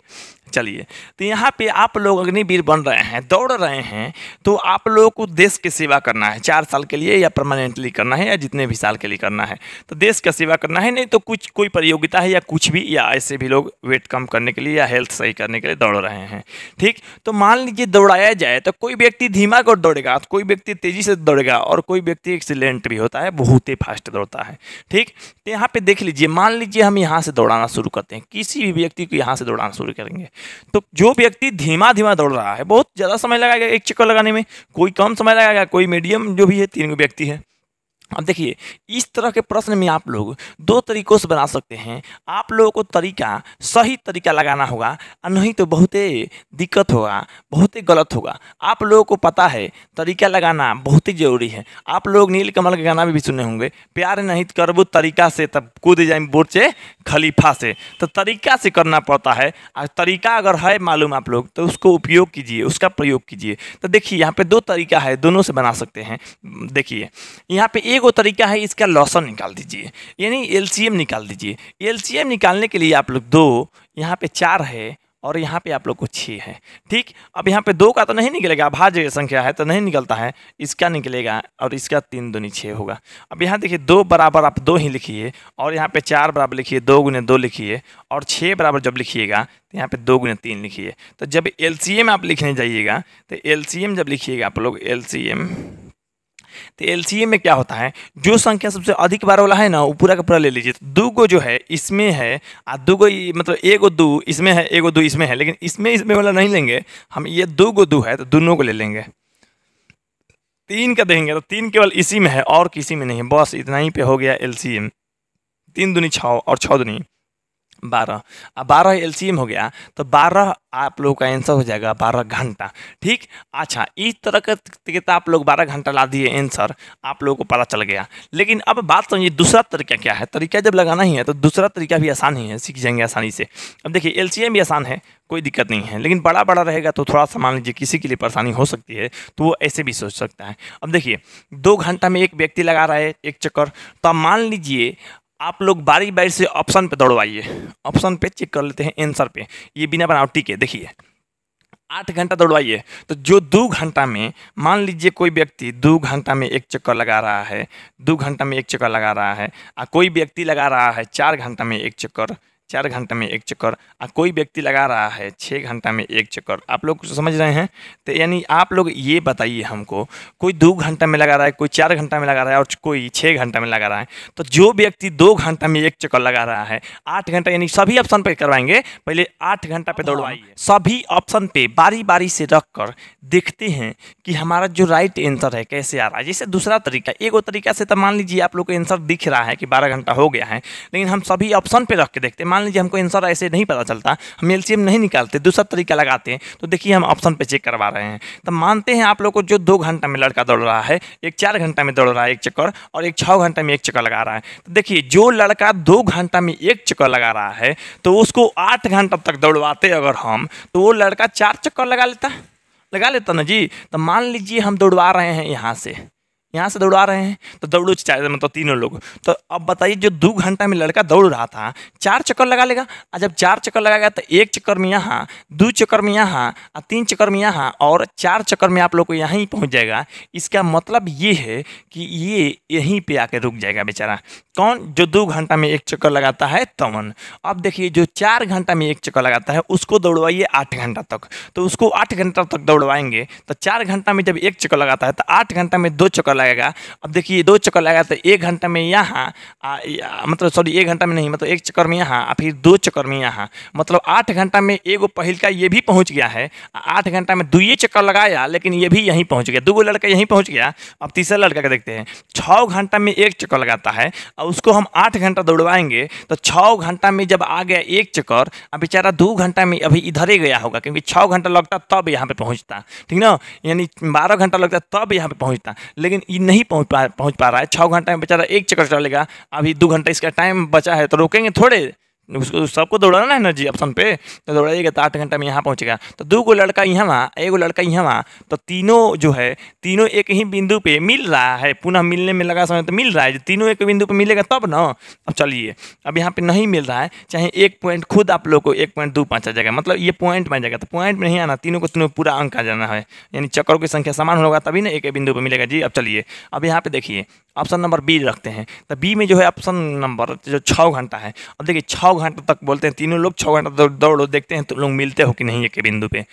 चलिए। तो यहाँ पे आप लोग अग्निवीर बन रहे हैं, दौड़ रहे हैं तो आप लोगों को देश की सेवा करना है। चार साल के लिए या परमानेंटली करना है या जितने भी साल के लिए करना है। तो देश का सेवा करना है, नहीं तो कुछ, कोई प्रतियोगिता है या कुछ भी, या ऐसे भी लोग वेट कम करने के लिए या हेल्थ सही करने के लिए दौड़ रहे हैं। ठीक? तो मान लीजिए दौड़ाया जाए तो कोई व्यक्ति धीमा कर दौड़ेगा तो कोई व्यक्ति तेज़ी से दौड़ेगा और कोई व्यक्ति एक्सीलेंट भी होता है, बहुत ही फास्ट दौड़ता है। ठीक? तो यहाँ पर देख लीजिए, मान लीजिए हम यहाँ से दौड़ाना शुरू करते हैं, किसी भी व्यक्ति को यहाँ से दौड़ाना शुरू करेंगे। तो जो व्यक्ति धीमा धीमा दौड़ रहा है, बहुत ज़्यादा समय लगाएगा एक चक्कर लगाने में, कोई कम समय लगाएगा, कोई मीडियम जो भी है, तीन व्यक्ति है। अब देखिए, इस तरह के प्रश्न में आप लोग दो तरीकों से बना सकते हैं। आप लोगों को तरीका, सही तरीका लगाना होगा और नहीं तो बहुत ही दिक्कत होगा, बहुत ही गलत होगा। आप लोगों को पता है, तरीका लगाना बहुत ही ज़रूरी है। आप लोग नील कमल के गाना भी सुने होंगे, प्यार नहीं करबू तरीका से तब कूद जाए बोर्ड से खलीफा से। तो तरीका से करना पड़ता है, और तरीका अगर है मालूम आप लोग तो उसको उपयोग कीजिए, उसका प्रयोग कीजिए। तो देखिए, यहाँ पर दो तरीका है, दोनों से बना सकते हैं। देखिए, यहाँ पर एक वो तरीका है, इसका लॉसन निकाल दीजिए। यानी एलसीएम निकाल दीजिए। एलसीएम निकालने के लिए आप लोग दो, यहाँ पे चार है और यहाँ पे आप लोग को छः है। ठीक? अब यहाँ पे दो का तो नहीं निकलेगा। भाज्य संख्या है तो नहीं निकलता है। इसका निकलेगा और इसका तीन दूनी छः होगा। अब यहाँ देखिए, दो बराबर आप दो ही लिखिए और यहाँ पे चार बराबर लिखिए, दो गुने दो लिखिए और छः बराबर जब लिखिएगा तो यहाँ पे दो गुने तीन लिखिए। तो जब एलसीएम आप लिखने जाइएगा तो एलसीएम जब लिखिएगा आप लोग, एलसीएम तो एलसीएम में क्या होता है? जो संख्या सबसे अधिक बार वाला है ना, वो पूरा का पूरा ले लीजिए। तो दो गो जो है, इसमें है और दो गो मतलब एक गो दो, इसमें है एक गो दो, इसमें है, लेकिन इसमें इसमें वाला नहीं लेंगे। हम ये दो गो दो है तो दोनों को ले लेंगे। तीन का देंगे तो तीन केवल इसी में है, और किसी में नहीं है। बस इतना ही पे हो गया एल तीन दुनी छः और छः दुनी। बारह। अब बारह एल हो गया तो बारह आप लोग का आंसर हो जाएगा बारह घंटा। ठीक? अच्छा इस तरह के तो आप लोग बारह घंटा ला दिए आंसर आप लोगों को पता चल गया। लेकिन अब बात समझिए दूसरा तरीका क्या है? तरीका जब लगाना ही है तो दूसरा तरीका भी आसान ही है, सीख जाएँगे आसानी से। अब देखिए, एलसीएम भी आसान है, कोई दिक्कत नहीं है, लेकिन बड़ा बड़ा रहेगा तो थोड़ा सा मान लीजिए किसी के लिए परेशानी हो सकती है तो वो ऐसे भी सोच सकता है। अब देखिए, दो घंटा में एक व्यक्ति लगा रहा है एक चक्कर तो मान लीजिए आप लोग बारी बारी से ऑप्शन पे दौड़वाइए। ऑप्शन पे चेक कर लेते हैं आंसर पे। ये बिना बनाओ बनावटी है देखिए। आठ घंटा दौड़वाइए। तो जो दो घंटा में, मान लीजिए कोई व्यक्ति दो घंटा में एक चक्कर लगा रहा है, दो घंटा में एक चक्कर लगा रहा है और कोई व्यक्ति लगा रहा है चार घंटा में एक चक्कर चार घंटा में एक चक्कर और कोई व्यक्ति लगा रहा है छः घंटा में एक चक्कर। आप लोग समझ रहे हैं? तो यानी आप लोग ये बताइए हमको कोई दो घंटा में लगा रहा है कोई चार घंटा में लगा रहा है और कोई छः घंटा में लगा रहा है। तो जो व्यक्ति दो घंटा में एक चक्कर लगा रहा है आठ घंटा यानी सभी ऑप्शन पर करवाएँगे। पहले आठ घंटा पे दौड़वाइए। सभी ऑप्शन पे बारी बारी से रख कर देखते हैं कि हमारा जो राइट आंसर है कैसे आ रहा है। जैसे दूसरा तरीका एक तरीका से तो मान लीजिए आप लोग को आंसर दिख रहा है कि बारह घंटा हो गया है लेकिन हम सभी ऑप्शन पर रख के देखते हैं। मान लीजिए हमको आंसर ऐसे नहीं पता चलता, हम एलसीएम नहीं निकालते, दूसरा तरीका लगाते हैं तो देखिए हम ऑप्शन पे चेक करवा रहे हैं। तो मानते हैं आप लोग को जो दो घंटा में लड़का दौड़ रहा है, एक चार घंटा में दौड़ रहा है एक चक्कर, और एक छः घंटा में एक चक्कर लगा रहा है। तो देखिए, जो लड़का दो घंटा में एक चक्कर लगा रहा है तो उसको आठ घंटा तक दौड़वाते अगर हम तो वो लड़का चार चक्कर लगा लेता लगा लेता ना जी? तो मान लीजिए हम दौड़वा रहे हैं यहाँ से। यहाँ से दौड़ा रहे हैं तो दौड़ो चार मतलब तीनों लोग। तो अब बताइए, जो दो घंटा में लड़का दौड़ रहा था, चार चक्कर लगा लेगा? और जब चार चक्कर लगाएगा तो एक चक्कर में यहाँ, दो चक्कर में यहाँ और तीन चक्कर में यहाँ, और चार चक्कर में आप लोग को यहीं पहुँच जाएगा। इसका मतलब ये है कि ये यहीं पे आके रुक जाएगा बेचारा। कौन? जो दो घंटा में एक चक्कर लगाता है तवन अब देखिए, जो चार घंटा में एक चक्कर लगाता है, उसको दौड़वाइए आठ घंटा तक। तो उसको आठ घंटा तक दौड़वाएँगे तो चार घंटा में जब एक चक्कर लगाता है तो आठ घंटा में दो चक्कर लगेगा अब देखिए दो चक्कर लगेगा तो एक घंटा में यहाँ मतलब सॉरी एक घंटा में नहीं मतलब एक चक्कर में यहाँ फिर दो चक्कर में यहाँ मतलब आठ घंटा में एगो पहल का ये भी पहुँच गया है आठ घंटा में दुए चक्कर लगाया लेकिन ये भी यहीं पहुँच गया दो लड़का यहीं पहुँच गया अब तीसरा लड़का का देखते हैं छः घंटा में एक चक्कर लगाता है और उसको हम आठ घंटा दौड़वाएँगे तो छः घंटा में जब आ गया एक चक्कर अब बेचारा दो घंटा में अभी इधर ही गया होगा क्योंकि छः घंटा लगता तब यहाँ पे पहुँचता ठीक ना यानी बारह घंटा लगता तब यहाँ पे पहुँचता लेकिन ये नहीं पहुँच पा, पहुँच पा रहा है। छः घंटा में बेचारा एक चक्कर चलेगा अभी दो घंटा इसका टाइम बचा है तो रोकेंगे थोड़े। उसको सबको दौड़ाना है ना जी ऑप्शन पे? तो दौड़ाइएगा तो आठ घंटा में यहाँ पहुँचेगा। तो दो गो लड़का यहाँ वहाँ, एक लड़का यहाँ वहाँ तो तीनों जो है, तीनों एक ही बिंदु पे मिल रहा है। पुनः मिलने में लगा समय तो मिल रहा है। जो तीनों एक बिंदु पे मिलेगा तब ना? अब चलिए, अब यहाँ पे नहीं मिल रहा है। चाहे एक पॉइंट खुद आप लोग को एक पॉइंट दो पाँच आ जाएगा। मतलब ये पॉइंट में जाएगा। तो पॉइंट में नहीं आना, तीनों को तीनों पूरा अंक आ जाना है। यानी चक्करों की संख्या समान होगा तभी ना एक बिंदु पर मिलेगा। जी, अब चलिए, अब यहाँ पे देखिए। ऑप्शन नंबर बी रखते हैं। तो बी में जो है ऑप्शन नंबर जो छः घंटा है। अब देखिए छः घंटा तक बोलते हैं, तीनों लोग छः घंटा दौड़ो देखते हैं तो लोग मिलते हो कि नहीं एक बिंदु पे।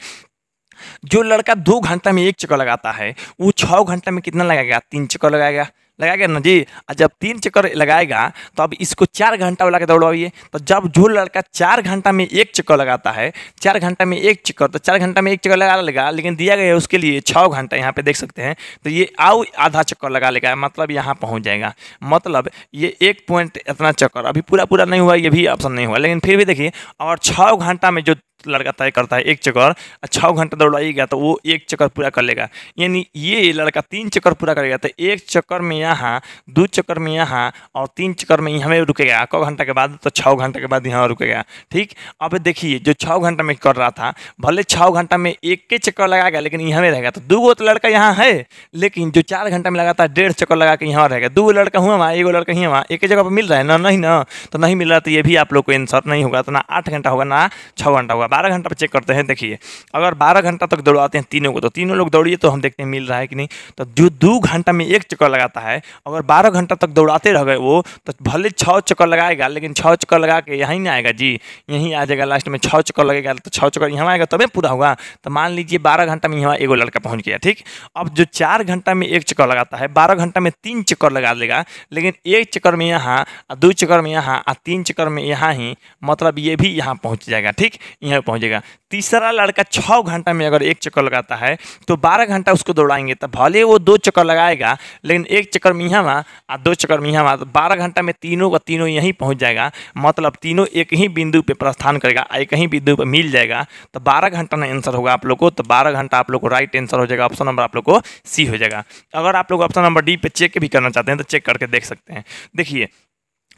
जो लड़का दो घंटा में एक चक्कर लगाता है, वो छः घंटा में कितना लगाएगा? तीन चक्कर लगाएगा। लगाएगा ना? जी जब तीन चक्कर लगाएगा तो अब इसको चार घंटा वाला के दौड़वाइए। तो जब जो लड़का चार घंटा में एक चक्कर लगाता है, चार घंटा में एक चक्कर तो चार घंटा में एक चक्कर लगा लेगा, लेकिन दिया गया है उसके लिए छः घंटा, यहाँ पे देख सकते हैं। तो ये आओ आधा चक्कर लगा लेगा मतलब यहाँ पहुँच जाएगा। मतलब ये एक पॉइंट इतना चक्कर, अभी पूरा पूरा नहीं हुआ, ये भी ऑप्शन नहीं हुआ। लेकिन फिर भी देखिए, और छः घंटा में जो लड़का तय करता है, एक चक्कर छः घंटा दौड़ाइएगा तो वो एक चक्कर पूरा कर लेगा। यानी ये लड़का तीन चक्कर पूरा करेगा तो एक चक्कर में यहाँ, दो चक्कर में यहाँ और तीन चक्कर में यहाँ रुकेगा। क घंटा के बाद तो छः घंटा के बाद यहाँ रुकेगा, ठीक? अब देखिए, जो छः घंटा में कर रहा था, भले छः घंटा में एक के चक्कर लगाएगा लेकिन यहाँ रहेगा। तो दो गो तो लड़का यहाँ है, लेकिन जो चार घंटा में लगाता है डेढ़ चक्कर लगा के यहाँ रहेगा। दो लड़का हुआ वहाँ, एक लड़का ही वहाँ, एक जगह पर मिल रहा है ना? नहीं ना? तो नहीं मिल रहा तो ये भी आप लोग को आंसर नहीं होगा। तो ना आठ घंटा होगा, ना छः घंटा होगा। बारह घंटा पर चेक करते हैं, देखिए। अगर बारह घंटा तक दौड़ाते हैं तीनों को तो तीनों लोग दौड़िए तो हम देखते हैं मिल रहा है कि नहीं। तो जो दो घंटा में एक चक्कर लगाता है, अगर बारह घंटा तक दौड़ाते रह गए वो तो भले छः चक्कर लगाएगा, लेकिन छः चक्कर लगा के यहीं नहीं आएगा। जी, यहीं आ जाएगा लास्ट में छः चक्कर लगेगा तो छः चक्कर यहाँ आएगा, तभी पूरा होगा। तो मान लीजिए बारह घंटा में यहाँ एगो लड़का पहुँच गया, ठीक? अब जो चार घंटा में एक चक्कर लगाता है, बारह घंटा में तीन चक्कर लगा लेगा लेकिन एक चक्कर में यहाँ, दो चक्कर में यहाँ और तीन चक्कर में यहाँ ही मतलब ये भी यहाँ पहुँच जाएगा, ठीक? यहाँ पहुँचेगा तीसरा लड़का छः घंटा में अगर एक चक्कर लगाता है तो बारह घंटा उसको दौड़ाएँगे तो भले वो दो चक्कर लगाएगा, लेकिन एक चक्कर में यहाँ और दो चक्कर में यहाँ तो बारह घंटा में तीनों का तीनों यहीं पहुँच जाएगा। मतलब तीनों एक ही बिंदु पर प्रस्थान करेगा एक ही बिंदु पर मिल जाएगा। तो बारह घंटा ना आंसर होगा आप लोग को तो बारह घंटा आप लोग को राइट आंसर हो जाएगा ऑप्शन नंबर आप लोग को सी हो जाएगा। अगर आप लोग ऑप्शन नंबर डी पे चेक भी करना चाहते हैं तो चेक करके देख सकते हैं। देखिए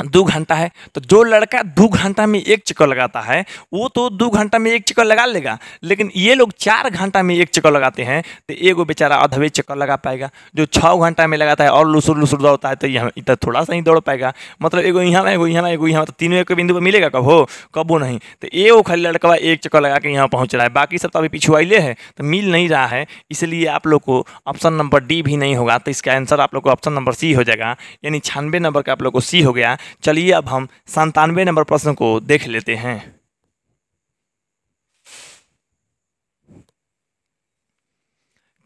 दो घंटा है तो जो लड़का दो घंटा में एक चक्कर लगाता है, वो तो दो घंटा में एक चक्कर लगा लेगा। लेकिन ये लोग चार घंटा में एक चक्कर लगाते हैं तो एगो बेचारा अधवे चक्कर लगा पाएगा, जो छः घंटा में लगाता है और लुसुर लुसुर दौड़ता है तो यहाँ इतना थोड़ा सा ही दौड़ पाएगा। मतलब एगो यहाँ एगो यहाँ एगो यहाँ तो तीनों एक बिंदु पर मिलेगा कब? हो? कबो नहीं। तो एगो खाली लड़का एक चक्कर लगा के यहाँ पहुँच रहा है। बाकी सब तो अभी पिछुआले है तो मिल नहीं रहा है, इसलिए आप लोग को ऑप्शन नंबर डी भी नहीं होगा तो इसका आंसर आप लोग को ऑप्शन नंबर सी हो जाएगा। यानी छियानवे नंबर का आप लोग को सी हो गया। चलिए अब हम संतानवे नंबर प्रश्न को देख लेते हैं।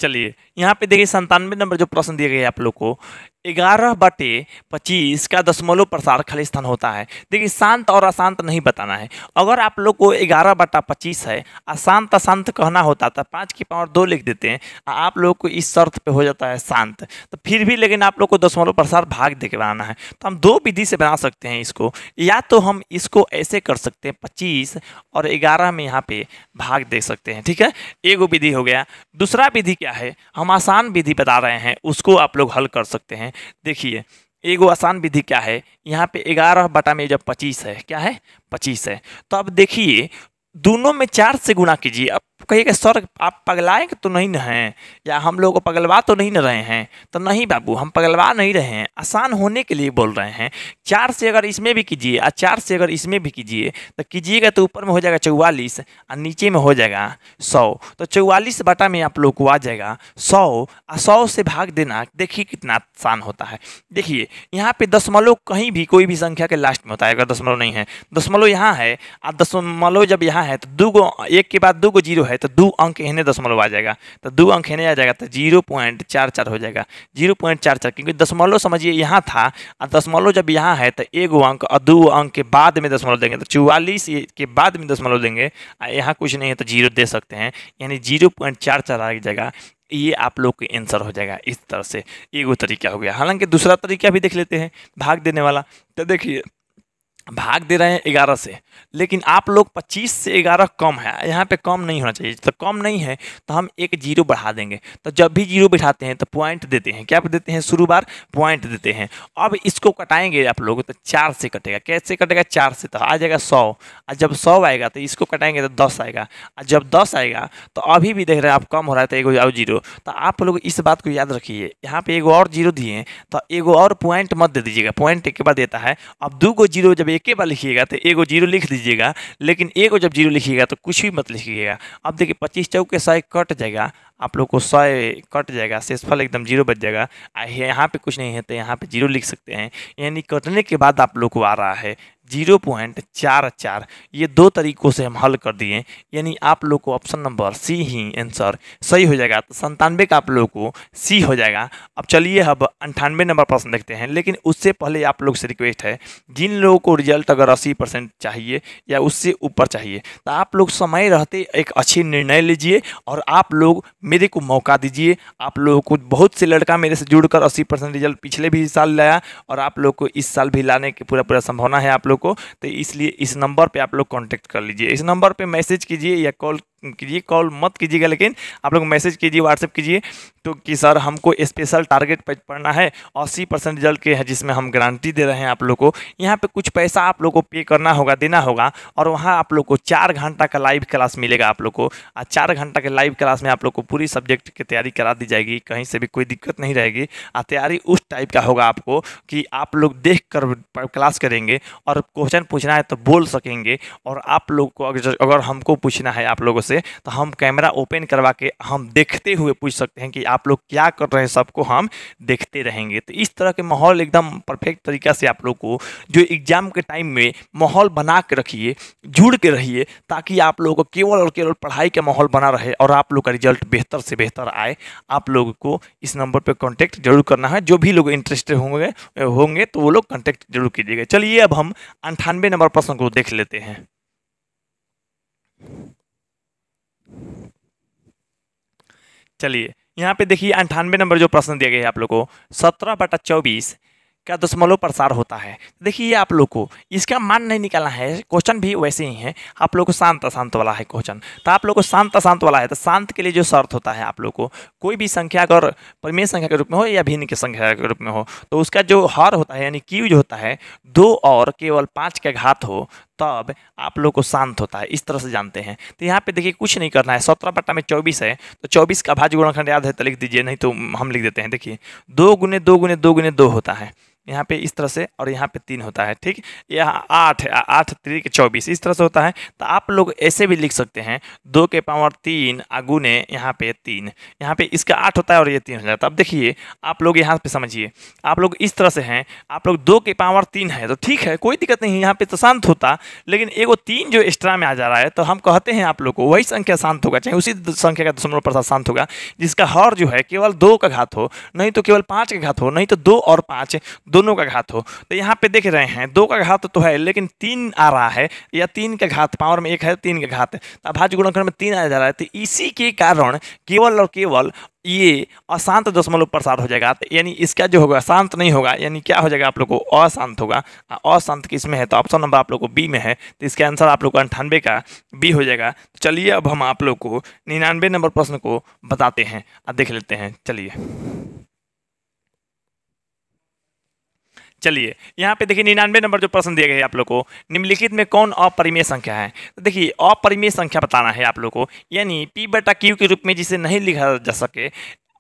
चलिए, यहाँ पे देखिए संतानवे नंबर जो प्रश्न दिए गए आप लोग को ग्यारह बटे पच्चीस का दशमलव प्रसार खाली स्थान होता है। देखिए, शांत और अशांत नहीं बताना है। अगर आप लोग को ग्यारह बटा पच्चीस है, अशांत अशांत कहना होता तो पाँच की पावर दो लिख देते हैं, आप लोग को इस शर्त पे हो जाता है शांत। तो फिर भी लेकिन आप लोग को दशमलव प्रसार भाग दे बनाना है। तो हम दो विधि से बना सकते हैं इसको। या तो हम इसको ऐसे कर सकते हैं, पच्चीस और ग्यारह में यहाँ पे भाग दे सकते हैं, ठीक है? एगो विधि हो गया। दूसरा विधि क्या है? हम आसान विधि बता रहे हैं, उसको आप लोग हल कर सकते हैं। देखिए, एगो आसान विधि क्या है? यहाँ पे ग्यारह बटा में जब पच्चीस है, क्या है? पच्चीस है। तो अब देखिए, दोनों में चार से गुणा कीजिए। अब कहिएगा सर आप पगलाए तो नहीं न हैं? या हम लोग पगलवा तो नहीं न रहे हैं? तो नहीं बाबू, हम पगलवा नहीं रहे हैं। आसान होने के लिए बोल रहे हैं। चार से अगर इसमें भी कीजिए और चार से अगर इसमें भी कीजिए तो कीजिएगा तो ऊपर में हो जाएगा चौवालीस और नीचे में हो जाएगा सौ। तो चौवालीस बटा में आप लोग को आ जाएगा सौ। और सौ से भाग देना, देखिए कितना आसान होता है। देखिए, यहाँ पे दशमलव कहीं भी कोई भी संख्या के लास्ट में होता है, अगर दशमलव नहीं है। दशमलव यहाँ है और दशमलव जब यहाँ है तो दो गो, एक के बाद दो गो ज़ीरो है। तो दो अंक इन्हें दशमलव आ जाएगा। तो दो अंक इन्हें आ जाएगा तो ज़ीरो पॉइंट चार चार हो जाएगा। ज़ीरो पॉइंट चार चार, क्योंकि दशमलव समझिए, यहाँ था, और दशमलव जब यहाँ है तो एक अंक और दो अंक के बाद में दशमलव देंगे तो चौवालीस के बाद में दशमलव देंगे यहाँ कुछ नहीं है तो ज़ीरो दे सकते हैं। यानी ज़ीरो पॉइंट चार चार आ जाएगा, ये आप लोग का आंसर हो जाएगा, इस तरह से। एगो तरीका हो गया। हालाँकि दूसरा तरीका भी देख लेते हैं, भाग देने वाला। तो देखिए भाग दे रहे हैं ग्यारह से। लेकिन आप लोग पच्चीस से ग्यारह कम है, यहाँ पे कम नहीं होना चाहिए। तो कम नहीं है तो हम एक ज़ीरो बढ़ा देंगे। तो जब भी ज़ीरो बैठाते हैं तो पॉइंट देते हैं। क्या देते हैं? शुरू बार पॉइंट देते हैं। अब इसको कटाएँगे आप लोग तो चार से कटेगा। कैसे कटेगा? चार से। तो आ जाएगा सौ। और जब सौ आएगा तो इसको कटाएँगे तो दस आएगा। और जब दस आएगा तो अभी भी देख रहे हैं आप कम हो रहा है तो एगो जाओ ज़ीरो। तो आप लोग इस बात को याद रखिए। यहाँ पे एगो और ज़ीरो दिए तो एगो और पॉइंट मत दे दीजिएगा। पॉइंट एक बाद देता है। अब दो गो ज़ीरो जब एक बार लिखिएगा तो एगो ज़ीरो लिख दीजिएगा, लेकिन एगो जब ज़ीरो लिखिएगा तो कुछ भी मत लिखिएगा। अब देखिए पच्चीस चौके साइक कट जाएगा आप लोग को सौ कट जाएगा, शेषफल एकदम ज़ीरो बच जाएगा। यहाँ पे कुछ नहीं है तो यहाँ पे ज़ीरो लिख सकते हैं। यानी कटने के बाद आप लोग को आ रहा है ज़ीरो पॉइंट चार चार। ये दो तरीकों से हम हल कर दिए। यानी आप लोग को ऑप्शन नंबर सी ही आंसर सही हो जाएगा तो संतानवे का आप लोग को सी हो जाएगा। अब चलिए अब अंठानवे नंबर प्रश्न देखते हैं, लेकिन उससे पहले आप लोग से रिक्वेस्ट है, जिन लोगों को रिज़ल्ट अगर अस्सी परसेंट चाहिए या उससे ऊपर चाहिए तो आप लोग समय रहते एक अच्छी निर्णय लीजिए और आप लोग मेरे को मौका दीजिए। आप लोगों को बहुत से लड़का मेरे से जुड़कर अस्सी परसेंट रिज़ल्ट पिछले भी साल लाया और आप लोग को इस साल भी लाने की पूरा पूरा संभावना है आप लोग को। तो इसलिए इस नंबर पर आप लोग कॉन्टैक्ट कर लीजिए। इस नंबर पर मैसेज कीजिए या कॉल कीजिए, कॉल मत कीजिएगा, लेकिन आप लोग मैसेज कीजिए, व्हाट्सएप कीजिए तो कि सर, हमको स्पेशल टारगेट पर पढ़ना है, अस्सी परसेंट रिज़ल्ट के है, जिसमें हम गारंटी दे रहे हैं आप लोग को। यहाँ पे कुछ पैसा आप लोग को पे करना होगा, देना होगा, और वहाँ आप लोग को चार घंटा का लाइव क्लास मिलेगा आप लोग को। और चार घंटा के लाइव क्लास में आप लोग को पूरी सब्जेक्ट की तैयारी करा दी जाएगी, कहीं से भी कोई दिक्कत नहीं रहेगी। और तैयारी उस टाइप का होगा आपको कि आप लोग देख कर क्लास करेंगे, और क्वेश्चन पूछना है तो बोल सकेंगे, और आप लोग को अगर हमको पूछना है, आप लोगों से तो हम कैमरा ओपन करवा के हम देखते हुए पूछ सकते हैं कि आप लोग क्या कर रहे हैं, सबको हम देखते रहेंगे। तो इस तरह के माहौल एकदम परफेक्ट तरीका से आप लोग को जो एग्ज़ाम के टाइम में माहौल बना के रखिए, जुड़ के रहिए, ताकि आप लोगों को केवल और केवल पढ़ाई का माहौल बना रहे और आप लोग का रिज़ल्ट बेहतर से बेहतर आए। आप लोगों को इस नंबर पर कॉन्टेक्ट ज़रूर करना है। जो भी लोग इंटरेस्टेड होंगे होंगे तो वो लोग कॉन्टेक्ट ज़रूर कीजिएगा। चलिए, अब हम अंठानवे नंबर प्रश्न को देख लेते हैं। चलिए, यहाँ पे देखिए अंठानवे नंबर जो प्रश्न दिया गया है आप लोग को, सत्रह बटा चौबीस का दशमलव प्रसार होता है। देखिए ये आप लोग को, इसका मान नहीं निकालना है, क्वेश्चन भी वैसे ही है, आप लोग को शांत अशांत वाला है क्वेश्चन। तो आप लोग को शांत अशांत वाला है तो शांत के लिए जो शर्त होता है आप लोग को, कोई भी संख्या अगर परिमेय संख्या के रूप में हो या भिन्न की संख्या के रूप में हो तो उसका जो हर होता है, यानी क्यू जो होता है, दो और केवल पाँच का घात हो तब आप लोग को शांत होता है, इस तरह से जानते हैं। तो यहाँ पे देखिए, कुछ नहीं करना है। सत्रह पट्टा में चौबीस है तो चौबीस का भाज्य गुणनखंड याद है तो लिख दीजिए, नहीं तो हम लिख देते हैं। देखिए, दो गुने दो गुने दो गुने दो होता है। यहाँ पे इस तरह से और यहाँ पे तीन होता है, ठीक? यहाँ आठ आठ त्रिक चौबीस, इस तरह से होता है। तो आप लोग ऐसे भी लिख सकते हैं, दो के पावर तीन अगुने यहाँ पे तीन, यहाँ पे इसका आठ होता है और ये तीन हो जाता है। अब देखिए, आप लोग यहाँ पे समझिए, आप लोग इस तरह से हैं, आप लोग दो के पावर तीन है तो ठीक है, कोई दिक्कत नहीं, यहाँ पे तो शांत होता, लेकिन एगो तीन जो एक्स्ट्रा में आ जा रहा है तो हम कहते हैं आप लोग को वही संख्या शांत होगा, चाहे उसी संख्या का दशमलव प्रसाद शांत होगा, जिसका हर जो है केवल दो का घात हो, नहीं तो केवल पाँच का घात हो, नहीं तो दो और पाँच दोनों का घात हो। तो यहाँ पे देख रहे हैं, दो का घात तो है, लेकिन तीन आ रहा है, या तीन का घात, पावर में एक है, तीन का घात। तो भाज्य गुणनखंड में तीन आ जा रहा है तो इसी के कारण केवल और केवल ये अशांत दशमलव प्रसार हो जाएगा। तो यानी इसका जो होगा, शांत नहीं होगा, यानी क्या हो जाएगा, आप लोग को अशांत होगा। अशांत किसमें है? तो ऑप्शन नंबर आप लोग को बी में है तो इसका आंसर आप लोग को अंठानवे का बी हो जाएगा। तो चलिए अब हम आप लोग को निन्यानवे नंबर प्रश्न को बताते हैं और देख लेते हैं, चलिए। चलिए, यहाँ पे देखिए निन्यानवे नंबर जो प्रश्न दिया गया है आप लोग को, निम्नलिखित में कौन अपरिमेय संख्या है? तो देखिए, अपरिमेय संख्या बताना है आप लोग को, यानी पी बटा क्यू के रूप में जिसे नहीं लिखा जा सके,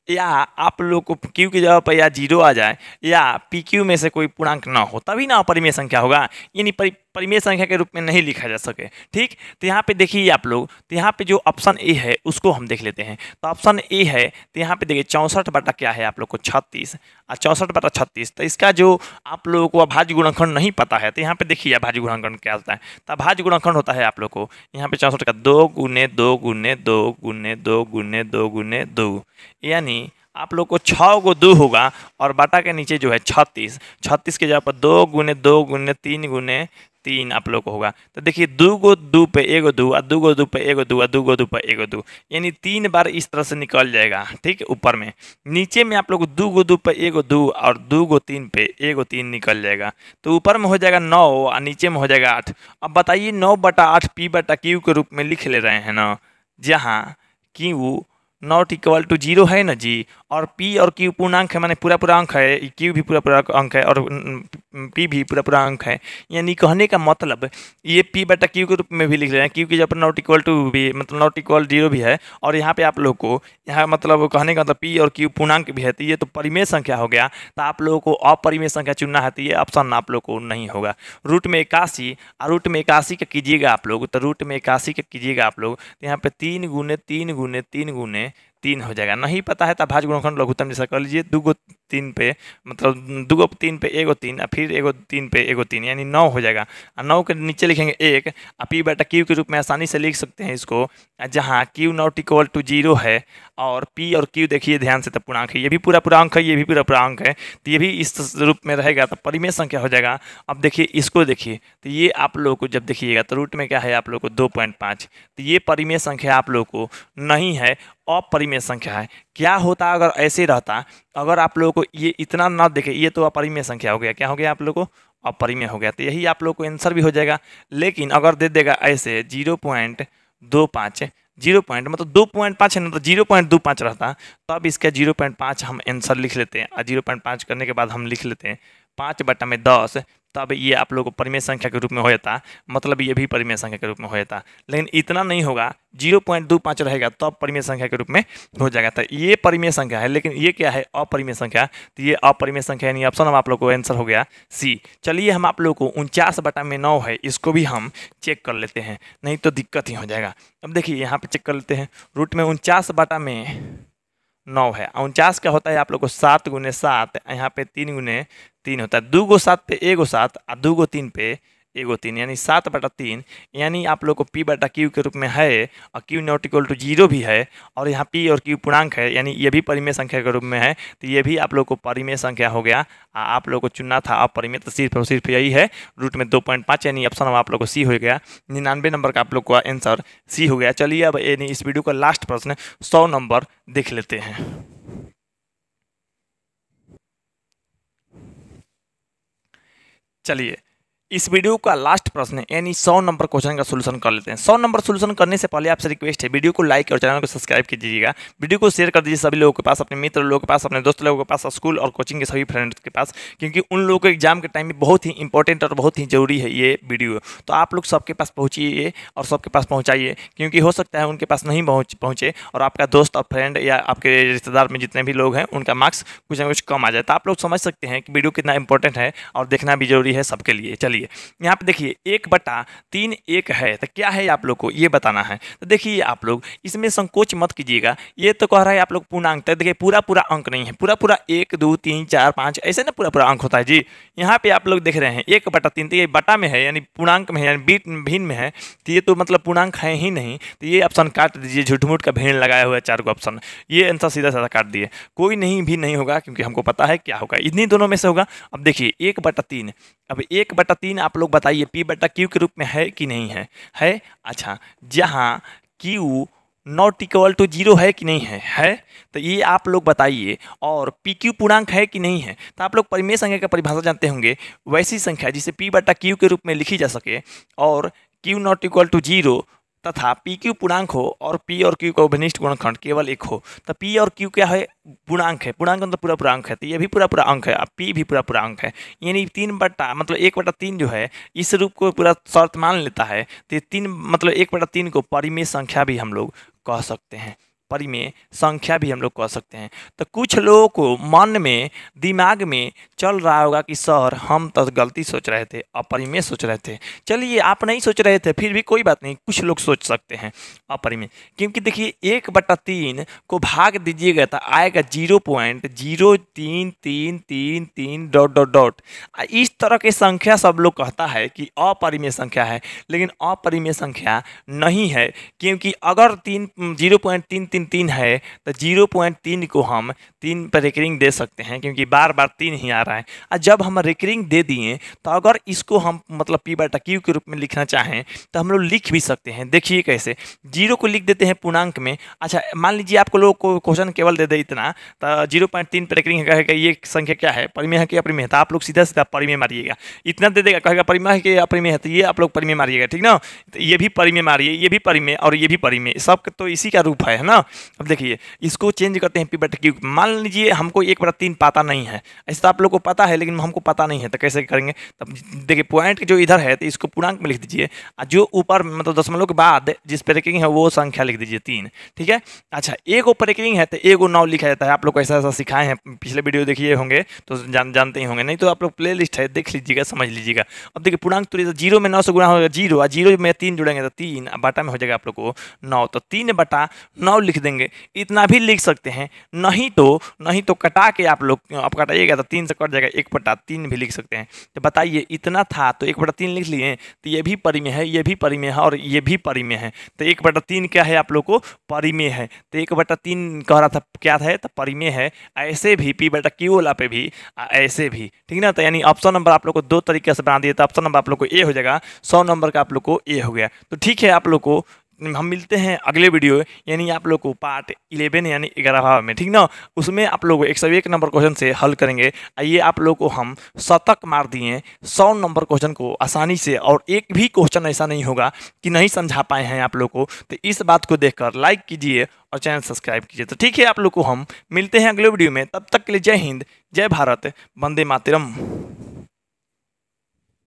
या आप लोग को क्यू की जगह पर या ज़ीरो आ जाए, या पी क्यू में से कोई पूर्णांक ना हो, तभी ना अपरिमेय संख्या होगा। यानी परिमेय संख्या के रूप में नहीं लिखा जा सके। ठीक? तो यहाँ पे देखिए आप लोग तो यहाँ पे जो ऑप्शन ए है, उसको हम देख लेते हैं। तो ऑप्शन ए है तो यहाँ पे देखिए चौंसठ बटा क्या है आप लोग को? छत्तीस। और चौंसठ बटा छत्तीस तो इसका जो आप लोगों को अभाज्य गुणनखंड नहीं पता है तो यहाँ पे देखिए अभाज्य गुणनखंड क्या होता है। तो अभाज्य गुणनखंड होता है आप लोग को, यहाँ पे चौंसठ का दो गुने दो गुने दो गुने दो गुने दो गुने दो। यानी आप लोग को छः गो दो होगा, और बाटा के नीचे जो है छत्तीस। छत्तीस के जगह पर दो गुने दो गुने तीन गुने तीन आप लोग को होगा। तो देखिए, दो गो दो पे एगो दो और दो गो दो पे एगो दो और दो गो दो पे एगो दो। यानी तीन बार इस तरह से निकल जाएगा, ठीक है, ऊपर में। नीचे में आप लोग दो गो दो पे एगो दो और दो गो तीन पे एगो तीन निकल जाएगा। तो ऊपर में हो जाएगा नौ और नीचे में हो जाएगा आठ। अब बताइए, नौ बटा आठ, पी बटा क्यू के रूप में लिख ले रहे हैं ना। जहाँ Q not equal to zero है ना जी? और पी और क्यू पूर्णांक है, माने पूरा पूरा अंक है क्यू भी पूरा पूरा अंक है और पी भी पूरा पूरा अंक है। यानी कहने का मतलब ये पी बटा क्यू के रूप में भी लिख रहे हैं। क्यू की जब नॉट इक्वल टू भी मतलब नॉट इक्वल ज़ीरो भी है, और यहाँ पे आप लोग को, यहाँ मतलब कहने का मतलब पी और क्यू पूर्णांक भी है तो ये तो परिमेय संख्या हो गया। तो आप लोगों को अपरिमेय संख्या चुनना है तो ये ऑप्शन आप लोग को नहीं होगा। रूट में इक्यासी और रूट में इक्यासी का कीजिएगा आप लोग तो रूट में इक्यासी का कीजिएगा आप लोग। तो यहाँ पे तीन गुने तीन गुने तीन गुने तीन हो जाएगा। नहीं पता है तो भाज गुणखंड लघुत्तम जैसा कर लीजिए। दो तीन पे मतलब दो तीन पे, एगो तीन और फिर एगो तीन पे, एगो तीन, यानी नौ हो जाएगा। और नौ के नीचे लिखेंगे एक और पी बटा क्यू के रूप में आसानी से लिख सकते हैं इसको जहाँ q not equal to zero है, और पी और क्यू देखिए ध्यान से तो पूर्णांक है, ये भी पूरा पूरा अंक है, ये भी पूरा पूरा अंक है तो ये भी इस रूप में रहेगा तो परिमेय संख्या हो जाएगा। अब देखिए इसको देखिए तो ये आप लोग को जब देखिएगा तो रूट में क्या है आप लोग को दो पॉइंट पाँच तो ये परिमेय संख्या आप लोग को नहीं है, अपरिमेय संख्या है। क्या होता अगर ऐसे रहता, अगर आप लोगों को ये इतना ना देखे, ये तो अपरिमेय संख्या हो गया। क्या हो गया आप लोग को? अपरिमेय हो गया। तो यही आप लोग को आंसर भी हो जाएगा। लेकिन अगर दे देगा ऐसे ज़ीरो पॉइंट दो पाँच ज़ीरो पॉइंट मतलब दो पॉइंट पाँच है ना तो ज़ीरो पॉइंट दो पाँच रहता। तब इसका ज़ीरो पॉइंट पाँच हम आंसर लिख लेते हैं। और ज़ीरो पॉइंट पाँच करने के बाद हम लिख लेते हैं। पाँच बटा में दस तब ये आप लोग को परिमेय संख्या के रूप में हो जाता मतलब ये भी परिमेय संख्या के रूप में हो जाता। लेकिन इतना नहीं होगा, ज़ीरो पॉइंट दो पाँच रहेगा तब तो परिमेय संख्या के रूप में हो जाएगा। तो ये परिमेय संख्या है, लेकिन ये क्या है? अपरिमेय संख्या। तो ये अपरिमेय संख्या यानी ऑप्शन हम आप लोग को आंसर हो गया। सी चलिए हम आप लोग को उनचास बटा में नौ है, इसको भी हम चेक कर लेते हैं, नहीं तो दिक्कत ही हो जाएगा। अब देखिए, यहाँ पर चेक कर लेते हैं रूट में उनचास बटा में नौ है। उनचास का होता है, आप लोग को सात गुने सात, यहाँ पे तीन गुने तीन होता है। दो गो सात पे, एक गो सात और दो गो तीन पे एगो तीन यानी सात बटा तीन, यानी आप लोग को पी बटा क्यू के रूप में है और q not equal to zero भी है और यहाँ पी और क्यू पूर्णांक है, यानी ये भी परिमेय संख्या के रूप में है तो ये भी आप लोग को परिमेय संख्या हो गया। आप लोग को चुनना था, आप परिमेय तो सिर्फ़ और सिर्फ़ यही है, रूट में दो पॉइंट पाँच, यानी ऑप्शन आप लोग को सी हो गया, निन्यानवे नंबर का आप लोग का आंसर सी हो गया। चलिए अब यानी इस वीडियो का लास्ट प्रश्न, सौ नंबर देख लेते हैं। चलिए इस वीडियो का लास्ट प्रश्न है, यानी सौ नंबर क्वेश्चन का सोल्यूशन कर लेते हैं। सौ नंबर सोल्यूशन करने से पहले आपसे रिक्वेस्ट है, वीडियो को लाइक और चैनल को सब्सक्राइब कीजिएगा। वीडियो को शेयर कर दीजिए सभी लोगों के पास, अपने मित्र लोगों के पास, अपने दोस्त लोगों के पास स्कूल और कोचिंग के सभी फ्रेंड्स के पास, क्योंकि उन लोगों को एग्ज़ाम के टाइम में बहुत ही इंपॉर्टेंट और बहुत ही ज़रूरी है ये वीडियो तो आप लोग सबके पास पहुँचिए और सबके पास पहुँचाइए, क्योंकि हो सकता है उनके पास नहीं पहुँच, पहुँचे और आपका दोस्त और फ्रेंड या आपके रिश्तेदार में जितने भी लोग हैं, उनका मार्क्स कुछ ना कुछ कम आ जाए। तो आप लोग समझ सकते हैं कि वीडियो कितना इंपॉर्टेंट है और देखना भी ज़रूरी है सबके लिए। चलिए। यहाँ पे देखिए, एक बटा तीन एक है तो क्या है आप लोग को ये बताना है? तो देखिए आप लोग, इसमें संकोच मत कीजिएगा। ये तो कह रहा है आप लोग पूर्णांक तो देखिए पूरा पूरा अंक नहीं है। पूरा पूरा एक, दो, तीन, चार, पाँच, ऐसे ना पूरा पूरा अंक होता है। जी, यहाँ पे आप लोग देख रहे हैं, एक बटा तीन तो ये बटा में है, यानी पूर्णांक में है, यानी बीट भिन्न में है तो ये तो मतलब पूर्णांक है ही नहीं। तो ये ऑप्शन काट दीजिए, झूठमूठ का भेड़ लगाया हुआ है चार को ऑप्शन। ये आंसर सीधा सीधा काट दिए। कोई नहीं भी नहीं होगा, क्योंकि हमको पता है क्या होगा। इन्हीं दोनों में से होगा। अब देखिए, एक बटा तीन। अब एक बटा तीन आप लोग बताइए पी बटा क्यू के रूप में है कि नहीं है? है? अच्छा जहाँ q not equal to zero है कि नहीं है? है? तो ये आप लोग बताइए, और पी क्यू पूर्णांक है कि नहीं है? तो आप लोग परिमेय संख्या का परिभाषा जानते होंगे, वैसी संख्या जिसे पी बटा क्यू के रूप में लिखी जा सके, और q not equal to zero तथा पी क्यू पूर्णांक हो और पी और क्यू का उभनिष्ठ गुणखंड केवल एक हो। तो पी और क्यू क्या है? पूर्णांक है। पूर्णांक मतलब पूरा पूरा अंक है। तो ये भी पूरा पूरा अंक है। पी भी पूरा पूरा अंक है। यानी तीन बट्टा मतलब एक बटा तीन जो है, इस रूप को पूरा शर्त मान लेता है। तो तीन मतलब एक बटा तीन को परिमेय संख्या भी हम लोग कह सकते हैं। परिमेय संख्या भी हम लोग कह सकते हैं। तो कुछ लोगों को मन में, दिमाग में चल रहा होगा कि, सर, हम तो गलती सोच रहे थे, अपरिमेय सोच रहे थे। चलिए, आप नहीं सोच रहे थे, फिर भी कोई बात नहीं, कुछ लोग सोच सकते हैं अपरिमेय। क्योंकि देखिए, एक बटा तीन को भाग दीजिएगा तो आएगा ज़ीरो पॉइंट, ज़ीरो तीन तीन तीन तीन, डॉट डॉट डॉट। इस तरह की संख्या सब लोग कहता है कि अपरिमेय संख्या है, लेकिन अपरिमेय संख्या नहीं है। क्योंकि अगर तीन, ज़ीरो पॉइंट तीन तीन तीन तीन है तो ज़ीरो पॉइंट तीन को हम तीन पर रिकरिंग दे सकते हैं, क्योंकि बार बार तीन ही आ रहा है। और जब हम रिकरिंग दे दिए तो अगर इसको हम मतलब पी बाटा क्यू के रूप में लिखना चाहें तो हम लोग लिख भी सकते हैं। देखिए कैसे, ज़ीरो को लिख देते हैं पूर्णांक में। अच्छा मान लीजिए आपको लोग को क्वेश्चन केवल दे दे इतना तो ज़ीरो पॉइंट तीन पर रिकरिंग कहेगा ये संख्या क्या है? परिमेय है कि अपरिमेय तो आप लोग सीधा सीधा परिमेय मारिएगा। इतना दे देगा, कहेगा परिमेय है कि अपरिमेय है तो ये आप लोग परिमेय मारिएगा, ठीक ना? तो ये भी परिमेय मारिए, ये भी परिमेय और ये भी परिमेय सब तो इसी का रूप है ना? अब देखिए, इसको चेंज करते हैं पी बटा क्यू मान लीजिए हमको एक बटा तीन पता नहीं है। ऐसा तो आप लोग को पता है, लेकिन हमको पता नहीं है तो कैसे करेंगे? तब देखिए पॉइंट जो इधर है तो इसको पूर्णांक में लिख दीजिए। और जो ऊपर मतलब दशमलव के बाद जिस पर रेकिंग है, वो संख्या लिख दीजिए तीन, ठीक है? अच्छा एक ऊपर रेकिंग है तो एक नौ लिखा जाता है। आप लोग को ऐसा ऐसा सिखाए हैं, पिछले वीडियो देखिए होंगे तो जान, जानते ही होंगे। नहीं तो आप लोग प्ले है, देख लीजिएगा, समझ लीजिएगा। अब देखिए, पूर्णांक तो ज़ीरो में नौ से गुणा होगा ज़ीरो, और ज़ीरो में तीन जुड़ेंगे तो तीन बाटा में हो जाएगा आप लोग को नौ। तो तीन बटा नौ लिख देंगे। इतना भी लिख सकते हैं। नहीं तो नहीं तो कटा के आप लोग, आप कटाइएगा तो तीन से कट जाएगा, एक बटा तीन भी लिख सकते हैं। तो बताइए, इतना था तो एक बटा तीन लिख लिए तो ये भी परिमेय है, ये भी परिमेय है और ये भी परिमेय है। तो एक बटा तीन क्या है आप लोग को? परिमेय है। तो एक बटा तीन कह रहा था, क्या था तो परिमेय है। ऐसे भी, पी बटा क्यू वाला पे भी ऐसे भी। ठीक ना? तो यानी ऑप्शन नंबर आप लोग को दो तरीके से बना दिए तो ऑप्शन नंबर आप लोग को ए हो जाएगा, सौ नंबर का आप लोग को ए हो गया। तो ठीक है आप लोग को हम मिलते हैं अगले वीडियो यानी आप लोग को पार्ट इलेवन यानी ग्यारह में, ठीक ना? उसमें आप लोग एक सौ एक नंबर क्वेश्चन से हल करेंगे। आइए आप लोग को हम शतक मार दिए, सौ नंबर क्वेश्चन को आसानी से और एक भी क्वेश्चन ऐसा नहीं होगा कि नहीं समझा पाए हैं आप लोग को। तो इस बात को देखकर लाइक कीजिए और चैनल सब्सक्राइब कीजिए। तो ठीक है, आप लोग को हम मिलते हैं अगले वीडियो में। तब तक के लिए जय हिंद, जय भारत, वंदे मातरम।